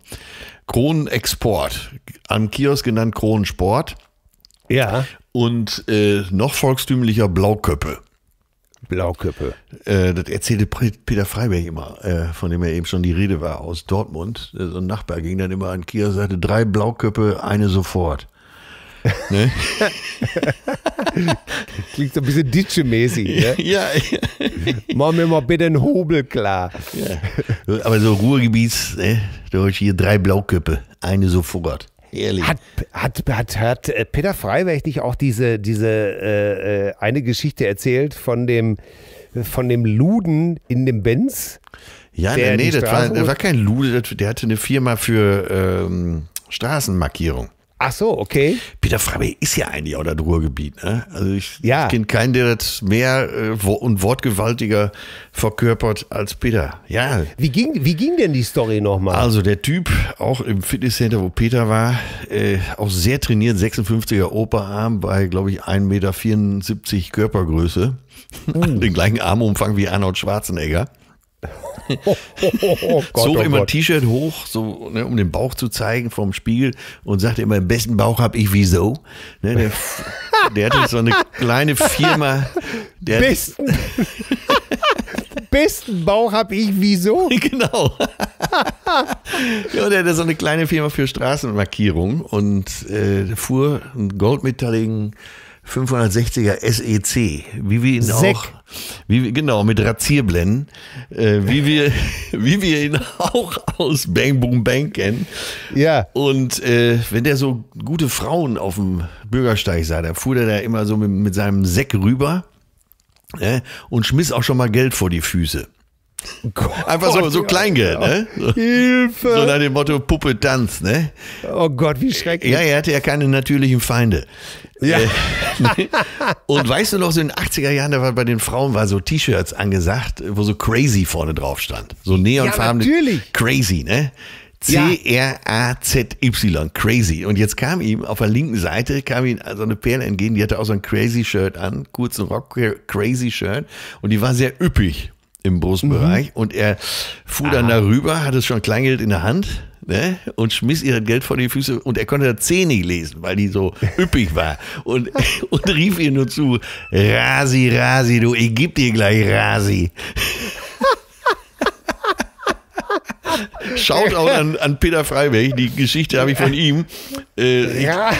Kronenexport. Am Kiosk genannt Kronensport. Ja, Und äh, noch volkstümlicher Blauköppe. Blauköppe. Äh, das erzählte Peter Freiberg immer, äh, von dem ja eben schon die Rede war, aus Dortmund. Äh, so ein Nachbar ging dann immer an und sagte, drei Blauköppe, eine sofort. Ne? Klingt so ein bisschen Ditsche-mäßig. Ne? ja, Mach mir mal bitte einen Hobel klar. ja. Aber so Ruhrgebiets, ne? da hol ich hier drei Blauköppe, eine sofort. Herrlich. Hat, hat, hat, hat äh, Peter Freiberg nicht auch diese, diese äh, äh, eine Geschichte erzählt von dem, von dem Luden in dem Benz? ja, nee, die das war, das war kein Lude, der hatte eine Firma für ähm, Straßenmarkierung. Ach so, okay. Peter Freiberg ist ja eigentlich auch das Ruhrgebiet. Ne? Also ich, Ja. ich kenne keinen, der das mehr äh, wo- und wortgewaltiger verkörpert als Peter. Ja, Wie ging, wie ging denn die Story nochmal? also der Typ, auch im Fitnesscenter, wo Peter war, äh, auch sehr trainiert, 56er Oberarm bei, glaube ich, 1,74 Meter Körpergröße. Den gleichen Armumfang wie Arnold Schwarzenegger. Oh, oh Gott, zog oh immer ein. T-Shirt hoch, so, ne, um den Bauch zu zeigen vom Spiegel und sagte immer, den besten Bauch habe ich wieso. Ne, der, der hatte so eine kleine Firma. Der, Besten, besten Bauch hab ich, wieso? Genau. ja, der hatte so eine kleine Firma für Straßenmarkierung und äh, fuhr einen goldmetalligen 560er SEC, wie wir ihn Seck. auch, wie wir, genau, mit Razierblenden, äh, wie wir, wie wir ihn auch aus Bang Boom Bang kennen. Ja. Und äh, wenn der so gute Frauen auf dem Bürgersteig sah, da fuhr der da immer so mit, mit seinem Säck rüber äh, und schmiss auch schon mal Geld vor die Füße. Einfach so, so Kleingeld, ne? So, Hilfe. so nach dem Motto Puppe tanzt, ne? Oh Gott, wie schrecklich. Ja, er hatte ja keine natürlichen Feinde. Ja. Äh, und weißt du noch, so in den 80er Jahren, da war bei den Frauen war so T-Shirts angesagt, wo so crazy vorne drauf stand. So neonfarbene. Ja, natürlich. Crazy, ne? C-R-A-Z-Y, crazy. Und jetzt kam ihm auf der linken Seite, kam ihm so eine Perle entgegen, die hatte auch so ein crazy Shirt an, kurzen Rock, crazy Shirt. Und die war sehr üppig im Brustbereich. Mhm. Und er fuhr dann darüber, hatte schon Kleingeld in der Hand, ne? Und schmiss ihr das Geld vor die Füße und er konnte das C nicht lesen, weil die so üppig war. Und, und rief ihr nur zu, Rasi, Rasi, du, ich geb dir gleich Rasi. Schaut auch an, an Peter Freiberg, die Geschichte habe ich von ihm. Äh, Ja,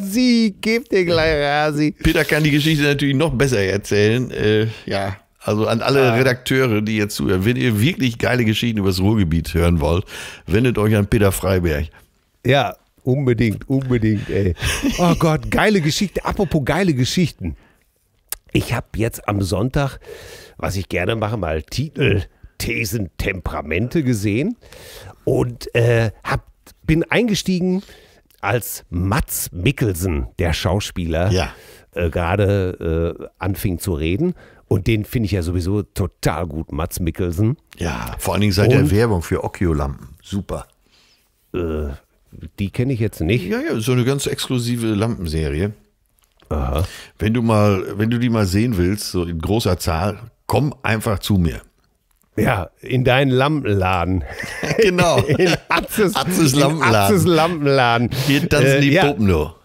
sie gibt dir gleich Rasi. Peter kann die Geschichte natürlich noch besser erzählen. Äh, ja, also an alle Redakteure, die jetzt zuhören, wenn ihr wirklich geile Geschichten über das Ruhrgebiet hören wollt, wendet euch an Peter Freiberg. Ja, unbedingt, unbedingt, ey. Oh Gott, geile Geschichte. Apropos geile Geschichten. Ich habe jetzt am Sonntag, was ich gerne mache, mal Titel, Thesen, Temperamente gesehen und äh, hab, bin eingestiegen als Mats Mikkelsen, der Schauspieler, Ja. äh, gerade äh, anfing zu reden. Und den finde ich ja sowieso total gut, Mats Mikkelsen. Ja, vor allen Dingen seit der? Werbung für Okkio-Lampen. Super. Äh, die kenne ich jetzt nicht. Ja, ja, so eine ganz exklusive Lampenserie. Wenn du mal, wenn du die mal sehen willst, so in großer Zahl, komm einfach zu mir. Ja, in deinen Lampenladen. Genau. In Atzes, Atzes in Lampenladen. Atzes Lampenladen. Hier tanzen Äh, die ja, Puppen nur.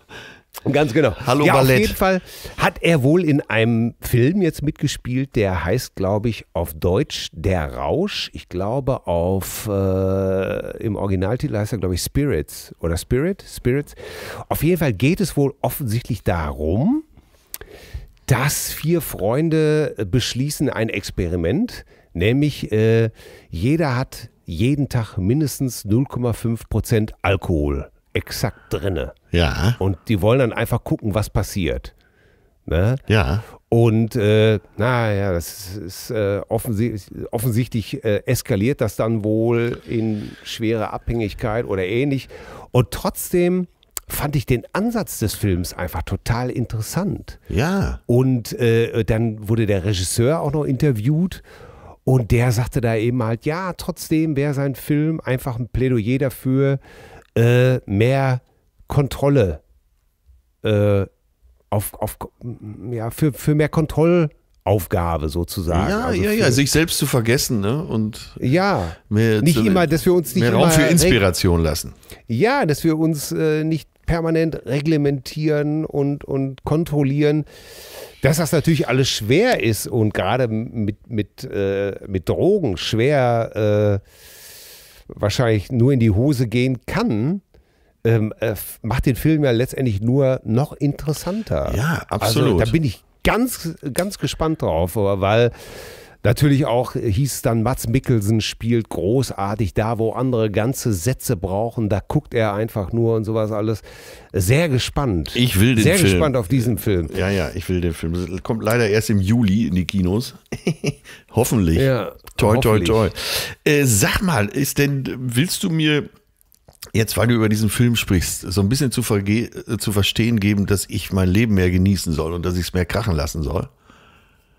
Ganz genau. Hallo ja, Ballett. Auf jeden Fall hat er wohl in einem Film jetzt mitgespielt, der heißt, glaube ich, auf Deutsch Der Rausch. Ich glaube, auf äh, im Originaltitel heißt er, glaube ich, Spirits oder Spirit, Spirits. Auf jeden Fall geht es wohl offensichtlich darum, dass vier Freunde beschließen ein Experiment, nämlich äh, jeder hat jeden Tag mindestens 0,5 Prozent Alkohol exakt drinne. Ja, Und die wollen dann einfach gucken, was passiert. Ne? ja. Und äh, naja, das ist äh, offensichtlich, offensichtlich äh, eskaliert das dann wohl in schwere Abhängigkeit oder ähnlich. Und trotzdem fand ich den Ansatz des Films einfach total interessant. Ja. Und äh, dann wurde der Regisseur auch noch interviewt und der sagte da eben halt, ja, trotzdem wäre sein Film einfach ein Plädoyer dafür, äh, mehr Kontrolle äh, auf, auf ja, für, für mehr Kontrollaufgabe sozusagen. Ja, Also ja, ja, sich selbst zu vergessen, ne? Und ja. mehr Nicht zu- immer, dass wir uns nicht mehr Raum für Inspiration lassen. Ja, dass wir uns äh, nicht permanent reglementieren und, und kontrollieren. Dass das natürlich alles schwer ist und gerade mit, mit, äh, mit Drogen schwer äh, wahrscheinlich nur in die Hose gehen kann, ähm, äh, macht den Film ja letztendlich nur noch interessanter. Ja, absolut. Also da bin ich ganz, ganz gespannt drauf, weil natürlich auch hieß es dann, Mats Mikkelsen spielt großartig da, wo andere ganze Sätze brauchen, da guckt er einfach nur und sowas alles. Sehr gespannt. Ich will den Sehr Film. gespannt auf diesen Film. Ja, ja, ich will den Film. Das kommt leider erst im Juli in die Kinos. hoffentlich. Ja, toi, toi, hoffentlich. toi. Äh, sag mal, ist denn, willst du mir jetzt, weil du über diesen Film sprichst, so ein bisschen zu, verge äh, zu verstehen geben, dass ich mein Leben mehr genießen soll und dass ich es mehr krachen lassen soll?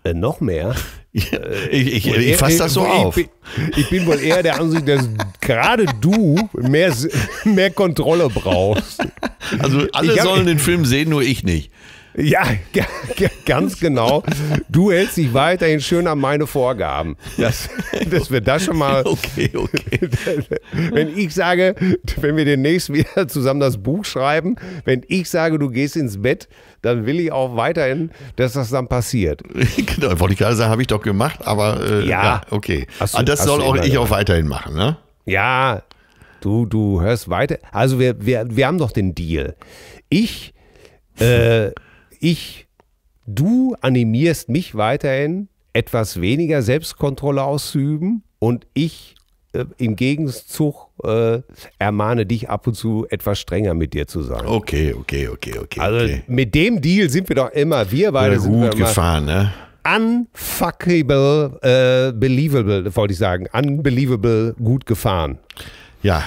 Äh, noch mehr. ich ich, ich, ich fasse das so ich auf. Bin, ich bin wohl eher der Ansicht, dass gerade du mehr, mehr Kontrolle brauchst. Also alle hab- sollen den Film sehen, nur ich nicht. Ja, ganz genau. Du hältst dich weiterhin schön an meine Vorgaben. Das, dass wir das schon mal. Okay, okay. Wenn ich sage, wenn wir demnächst wieder zusammen das Buch schreiben, wenn ich sage, du gehst ins Bett, dann will ich auch weiterhin, dass das dann passiert. genau, wollte ich gerade sagen, habe ich doch gemacht, aber äh, Ja. okay. Hast du- Aber das soll auch ich auch weiterhin machen, ne? Ja, du, du hörst weiter. Also wir, wir, wir haben doch den Deal. Ich, äh, ich, du animierst mich weiterhin, etwas weniger Selbstkontrolle auszuüben und ich äh, im Gegenzug äh, ermahne dich ab und zu etwas strenger mit dir zu sein. Okay, okay, okay, okay. Also okay. mit dem Deal sind wir doch immer, wir beide Ja, sind gut gefahren, ne? unfuckable, äh, believable, wollte ich sagen, unbelievable gut gefahren. Ja,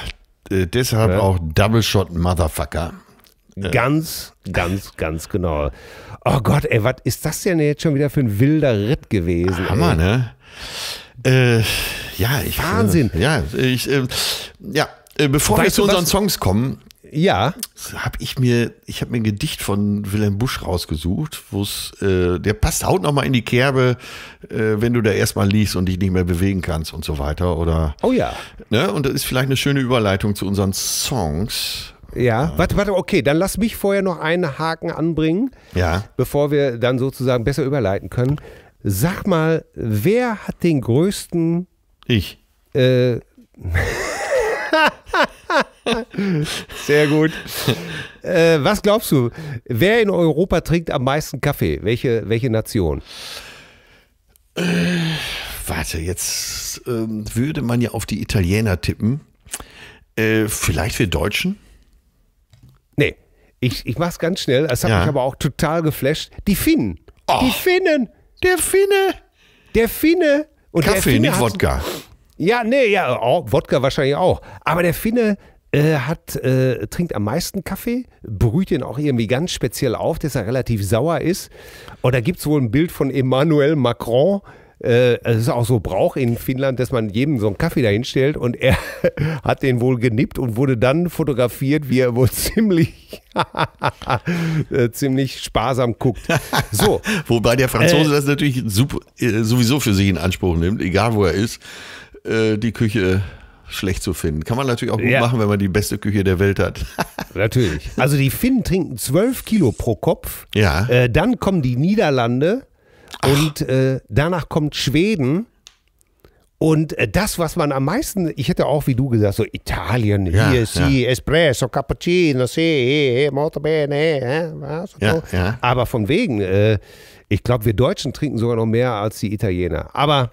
äh, deshalb Ja. auch Double Shot Motherfucker. Ganz, ganz, ganz genau. Oh Gott, ey, was ist das denn jetzt schon wieder für ein wilder Ritt gewesen? Hammer, ey? ne? Äh, ja, ich. Wahnsinn. Äh, ja, ich. Äh, ja, äh, bevor wir Weißt zu du unseren was? Songs kommen, Ja, habe ich mir, ich habe mir ein Gedicht von Wilhelm Busch rausgesucht, wo es, äh, der passt haut noch mal in die Kerbe, äh, wenn du da erstmal liegst und dich nicht mehr bewegen kannst und so weiter, oder, oh ja. ne? Und das ist vielleicht eine schöne Überleitung zu unseren Songs. Ja, warte, warte, okay, dann lass mich vorher noch einen Haken anbringen, Ja. bevor wir dann sozusagen besser überleiten können. Sag mal, wer hat den größten Ich. Äh, Sehr gut. Äh, was glaubst du, wer in Europa trinkt am meisten Kaffee? Welche, welche Nation? Warte, jetzt ähm, würde man ja auf die Italiener tippen. Äh, vielleicht wir Deutschen? Nee, ich, ich mach's ganz schnell. Das hat Ja. mich aber auch total geflasht. Die Finnen. Die Finnen. Der Finne. Der Finne. Und der Kaffee, Finne nicht Wodka. Ja, nee, ja, auch, Wodka wahrscheinlich auch. Aber der Finne äh, hat, äh, trinkt am meisten Kaffee, brüht ihn auch irgendwie ganz speziell auf, dass er relativ sauer ist. Und da gibt es wohl ein Bild von Emmanuel Macron. Äh, Es ist auch so Brauch in Finnland, dass man jedem so einen Kaffee dahinstellt und er hat den wohl genippt und wurde dann fotografiert, wie er wohl ziemlich, äh, ziemlich sparsam guckt. So, Wobei der Franzose Äh. das natürlich super, äh, sowieso für sich in Anspruch nimmt, egal wo er ist, äh, die Küche schlecht zu finden. Kann man natürlich auch gut Ja. machen, wenn man die beste Küche der Welt hat. Natürlich. Also die Finnen trinken 12 Kilo pro Kopf. Ja. Dann kommen die Niederlande und äh, danach kommt Schweden. Und äh, das, was man am meisten, ich hätte auch, wie du gesagt, so Italien, Ja, hier, si, Espresso, Cappuccino, si, eh, molto bene, eh, was, Ja, so. ja. Aber von wegen, äh, ich glaube, wir Deutschen trinken sogar noch mehr als die Italiener. Aber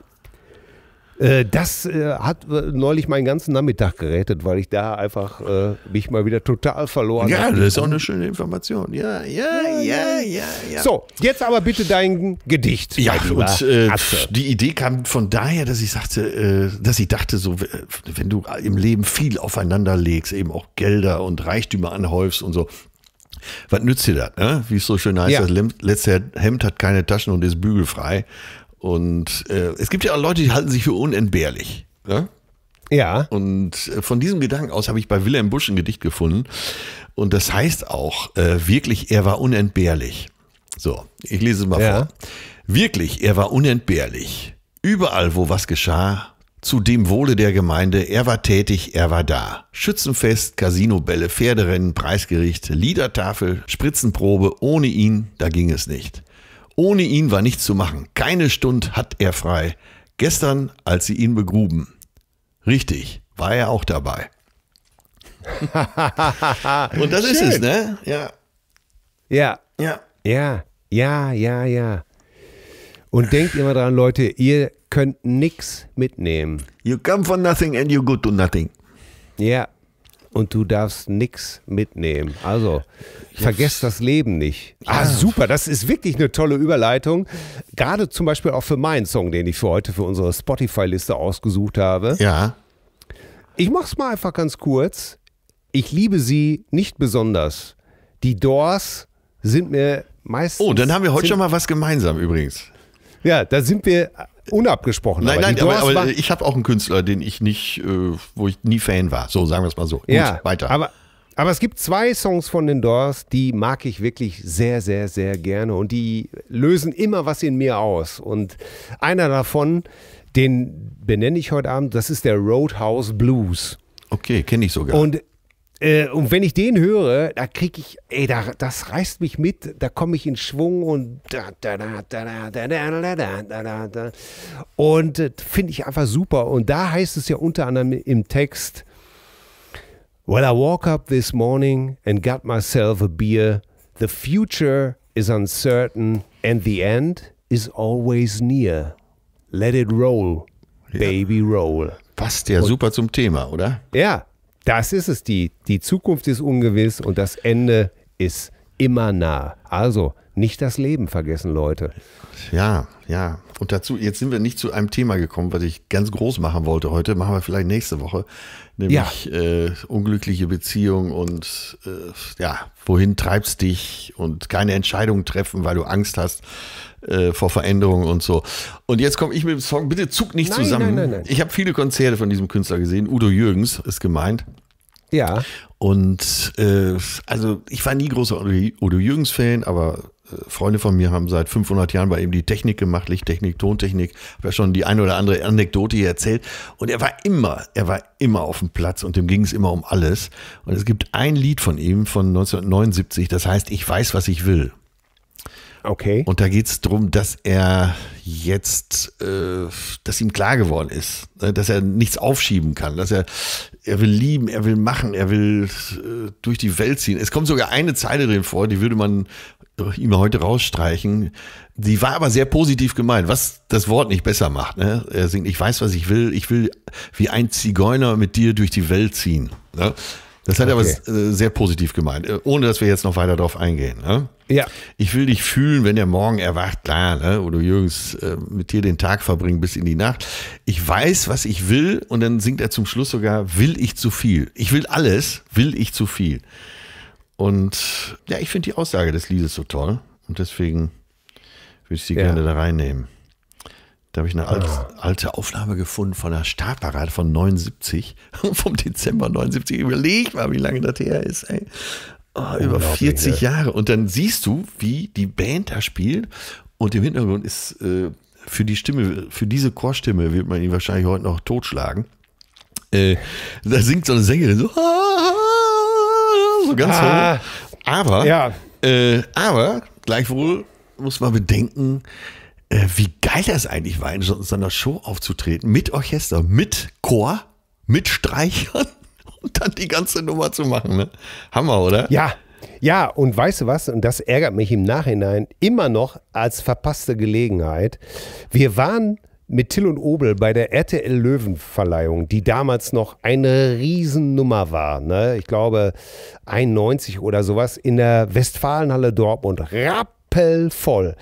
das äh, hat äh, neulich meinen ganzen Nachmittag gerettet, weil ich da einfach äh, mich mal wieder total verloren Ja, habe. das ist auch eine schöne Information. Ja, ja, ja, ja, ja. So, jetzt aber bitte dein Gedicht. Ja, und äh, die Idee kam von daher, dass ich sagte, äh, dass ich dachte, so, wenn du im Leben viel aufeinander legst, eben auch Gelder und Reichtümer anhäufst und so, was nützt dir das, ne? Wie es so schön heißt, Ja. das letzte Hemd hat keine Taschen und ist bügelfrei. Und äh, es gibt ja auch Leute, die halten sich für unentbehrlich. Ne? Ja, Und äh, von diesem Gedanken aus habe ich bei Wilhelm Busch ein Gedicht gefunden. Und das heißt auch, äh, wirklich, er war unentbehrlich. So, ich lese es mal Ja. vor. Wirklich, er war unentbehrlich. Überall, wo was geschah, zu dem Wohle der Gemeinde, er war tätig, er war da. Schützenfest, Casinobälle, Pferderennen, Preisgericht, Liedertafel, Spritzenprobe, ohne ihn, da ging es nicht. Ohne ihn war nichts zu machen. Keine Stund hat er frei. Gestern, als sie ihn begruben. Richtig, war er auch dabei. Und das ist Schön. es, ne? Ja, ja, ja. ja, ja, ja, ja. Und denkt immer dran, Leute, ihr könnt nix mitnehmen. You come for nothing and you go to nothing. Ja. Und du darfst nix mitnehmen. Also, vergesst das Leben nicht. Ah, super. Das ist wirklich eine tolle Überleitung. Gerade zum Beispiel auch für meinen Song, den ich für heute für unsere Spotify-Liste ausgesucht habe. Ja. Ich mach's mal einfach ganz kurz. Ich liebe sie nicht besonders. Die Doors sind mir meistens. Oh, dann haben wir heute schon mal was gemeinsam übrigens. Ja, da sind wir unabgesprochen. Nein, aber nein, aber, aber ich habe auch einen Künstler, den ich nicht, äh, wo ich nie Fan war. So, sagen wir es mal so. Gut, ja, weiter. Aber, Aber es gibt zwei Songs von den Doors, die mag ich wirklich sehr, sehr, sehr gerne und die lösen immer was in mir aus. Und einer davon, den benenne ich heute Abend, das ist der Roadhouse Blues. Okay, kenne ich sogar. Und, äh, und wenn ich den höre, da kriege ich, ey, da, das reißt mich mit, da komme ich in Schwung und da, da, da, da, da, da, da, da, da. Und äh, finde ich einfach super. Und da heißt es ja unter anderem im Text, Well, I woke up this morning and got myself a beer. The future is uncertain and the end is always near. Let it roll, baby, roll. Passt ja super zum Thema, oder? Ja, das ist es. Die, die Zukunft ist ungewiss und das Ende ist immer nah. Also nicht das Leben vergessen, Leute. Ja, ja. Und dazu, jetzt sind wir nicht zu einem Thema gekommen, was ich ganz groß machen wollte heute. Machen wir vielleicht nächste Woche. Nämlich äh, unglückliche Beziehung und äh, ja, wohin treibst dich und keine Entscheidung treffen, weil du Angst hast äh, vor Veränderungen und so. Und jetzt komme ich mit dem Song, bitte zug nicht Nein, zusammen. nein, nein. Ich habe viele Konzerte von diesem Künstler gesehen. Udo Jürgens ist gemeint. Ja, Und äh, also ich war nie großer Udo- Udo Jürgens-Fan, aber äh, Freunde von mir haben seit 500 Jahren bei ihm die Technik gemacht, Lichttechnik, Tontechnik. Habe ja schon die eine oder andere Anekdote hier erzählt. Und er war immer, er war immer auf dem Platz und dem ging es immer um alles. Und es gibt ein Lied von ihm von 1979, das heißt Ich weiß, was ich will. Okay. Und da geht es darum, dass er jetzt, äh, dass ihm klar geworden ist, ne, dass er nichts aufschieben kann, dass er, er will lieben, er will machen, er will äh, durch die Welt ziehen. Es kommt sogar eine Zeile drin vor, die würde man ihm heute rausstreichen. Die war aber sehr positiv gemeint, was das Wort nicht besser macht. Ne? Er singt, ich weiß, was ich will, ich will wie ein Zigeuner mit dir durch die Welt ziehen. Ne? Das hat er Okay. aber äh, sehr positiv gemeint, äh, ohne dass wir jetzt noch weiter darauf eingehen. Ne? Ja, Ich will dich fühlen, wenn der Morgen erwacht, klar, ne? oder Jürgens äh, mit dir den Tag verbringen bis in die Nacht. Ich weiß, was ich will und dann singt er zum Schluss sogar, will ich zu viel. Ich will alles, will ich zu viel. Und ja, ich finde die Aussage des Liedes so toll und deswegen würde ich sie Ja. gerne da reinnehmen. Da habe ich eine alte, alte Aufnahme gefunden von der Startparade von 79, vom Dezember 79. Überleg mal, wie lange das her ist. Ey. Oh, über Unglaublich, 40 ja. Jahre. Und dann siehst du, wie die Band da spielt und im Hintergrund ist äh, für die Stimme, für diese Chorstimme wird man ihn wahrscheinlich heute noch totschlagen. Äh, da singt so eine Sängerin so, so ganz Ah. hoch. Aber, Ja. äh, aber gleichwohl muss man bedenken, äh, wie geil das eigentlich war, in so, so einer Show aufzutreten, mit Orchester, mit Chor, mit Streichern und dann die ganze Nummer zu machen. Ne? Hammer, oder? ja, ja. Und weißt du was? Und das ärgert mich im Nachhinein immer noch als verpasste Gelegenheit. Wir waren mit Till und Obel bei der RTL Löwenverleihung, die damals noch eine Riesennummer war. Ne? Ich glaube 91 oder sowas in der Westfalenhalle Dortmund. Rappelvoll.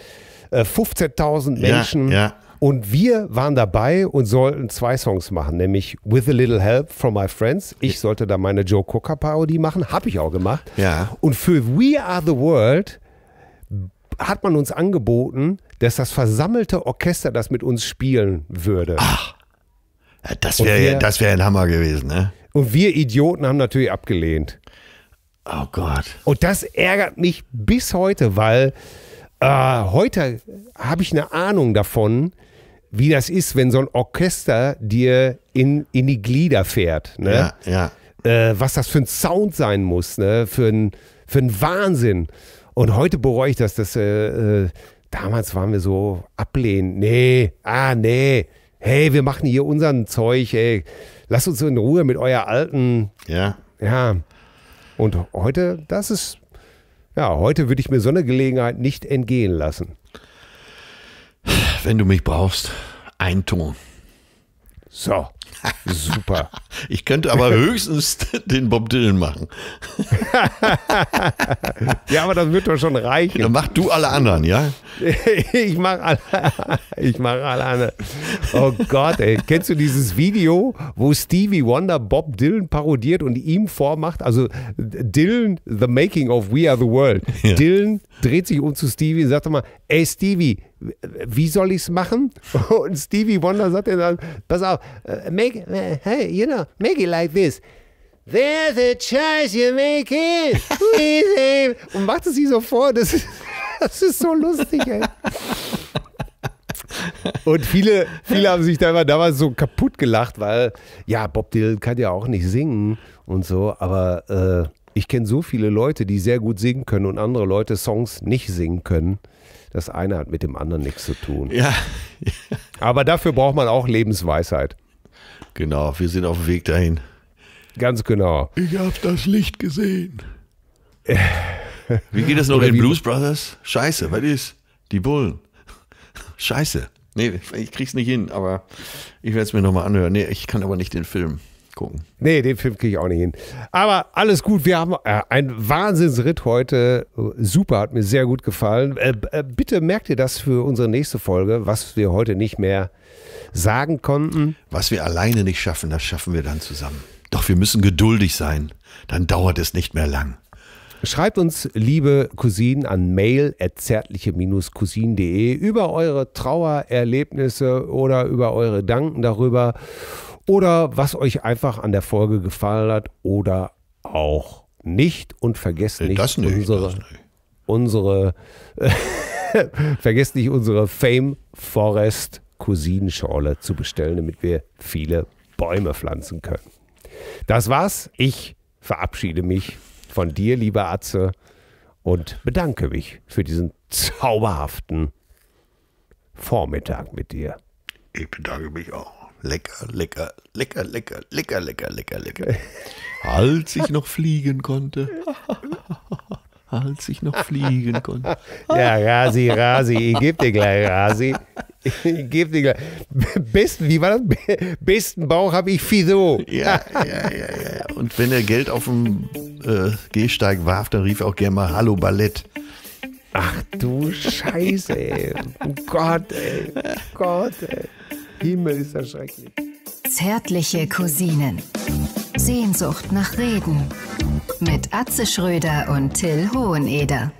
Äh, 15.000 Ja, Menschen. ja. Und wir waren dabei und sollten zwei Songs machen, nämlich With a Little Help from My Friends. Ich sollte da meine Joe Cocker Parodie machen, habe ich auch gemacht. Ja. Und für We Are the World hat man uns angeboten, dass das versammelte Orchester das mit uns spielen würde. Ja, Das wäre das wär ein Hammer gewesen, ne? Und wir Idioten haben natürlich abgelehnt. Oh Gott. Und das ärgert mich bis heute, weil äh, heute habe ich eine Ahnung davon, wie das ist, wenn so ein Orchester dir in, in die Glieder fährt. Ne? Ja, ja. Äh, was das für ein Sound sein muss, ne? für ein, für ein Wahnsinn. Und heute bereue ich das. dass äh, äh, damals waren wir so ablehnend. Nee, ah, nee. Hey, wir machen hier unseren Zeug, ey. Lasst uns in Ruhe mit euer alten Ja. ja. Und heute, das ist, ja, heute würde ich mir so eine Gelegenheit nicht entgehen lassen. Wenn du mich brauchst, ein Ton. So, super. Ich könnte aber höchstens den Bob Dylan machen. Ja, aber das wird doch schon Dann reichen. mach du alle anderen, ja? Ich mache alle, ich mache alle. Oh Gott, ey. Kennst du dieses Video, wo Stevie Wonder Bob Dylan parodiert und ihm vormacht? Also Dylan, The Making of We Are the World. Ja. Dylan dreht sich um zu Stevie und sagt mal, ey Stevie, wie soll ich's machen? Und Stevie Wonder sagt dann, pass auf, äh, make, äh, hey, you know, make it like this. There's a choice you make it. Und macht es sie so vor. Das ist, das ist so lustig, ey. Und viele, viele haben sich da damals so kaputt gelacht, weil, ja, Bob Dylan kann ja auch nicht singen und so, aber äh, ich kenne so viele Leute, die sehr gut singen können und andere Leute Songs nicht singen können. Das eine hat mit dem anderen nichts zu tun. Ja. Aber dafür braucht man auch Lebensweisheit. Genau, wir sind auf dem Weg dahin. Ganz genau. Ich habe das Licht gesehen. Wie geht es noch Oder in Blues Brothers? Scheiße, was ist? Die Bullen. Scheiße. Nee, ich krieg's nicht hin, aber ich werde es mir nochmal anhören. Nee, ich kann aber nicht den Film gucken. Nee, den Film kriege ich auch nicht hin. Aber alles gut, wir haben äh, einen Wahnsinnsritt heute. Super, hat mir sehr gut gefallen. Äh, äh, bitte merkt ihr das für unsere nächste Folge, was wir heute nicht mehr sagen konnten. Was wir alleine nicht schaffen, das schaffen wir dann zusammen. Doch wir müssen geduldig sein. Dann dauert es nicht mehr lang. Schreibt uns, liebe Cousinen, an mail zärtliche-cousinen.de über eure Trauererlebnisse oder über eure Gedanken darüber oder was euch einfach an der Folge gefallen hat oder auch nicht. Und vergesst nicht, das nicht. unsere, das nicht. unsere vergesst nicht unsere Fame Forest Cousinenschorle zu bestellen, damit wir viele Bäume pflanzen können. Das war's. Ich verabschiede mich von dir, lieber Atze, und bedanke mich für diesen zauberhaften Vormittag mit dir. Ich bedanke mich auch. Lecker, lecker, lecker, lecker, lecker, lecker, lecker, lecker. Als ich noch fliegen konnte. Als ich noch fliegen konnte. Ja, Rasi, Rasi, ich geb dir gleich, Rasi. Ich geb dir gleich. Besten, wie war das? Be- Besten Bauch habe ich Fido. Ja, ja, ja, ja. Und wenn er Geld auf dem äh, Gehsteig warf, dann rief er auch gerne mal Hallo Ballett. Ach du Scheiße, ey. Oh Gott, ey. Oh Gott, ey. Himmel ist das schrecklich. Zärtliche Cousinen. Sehnsucht nach Reden. Mit Atze Schröder und Till Hoheneder.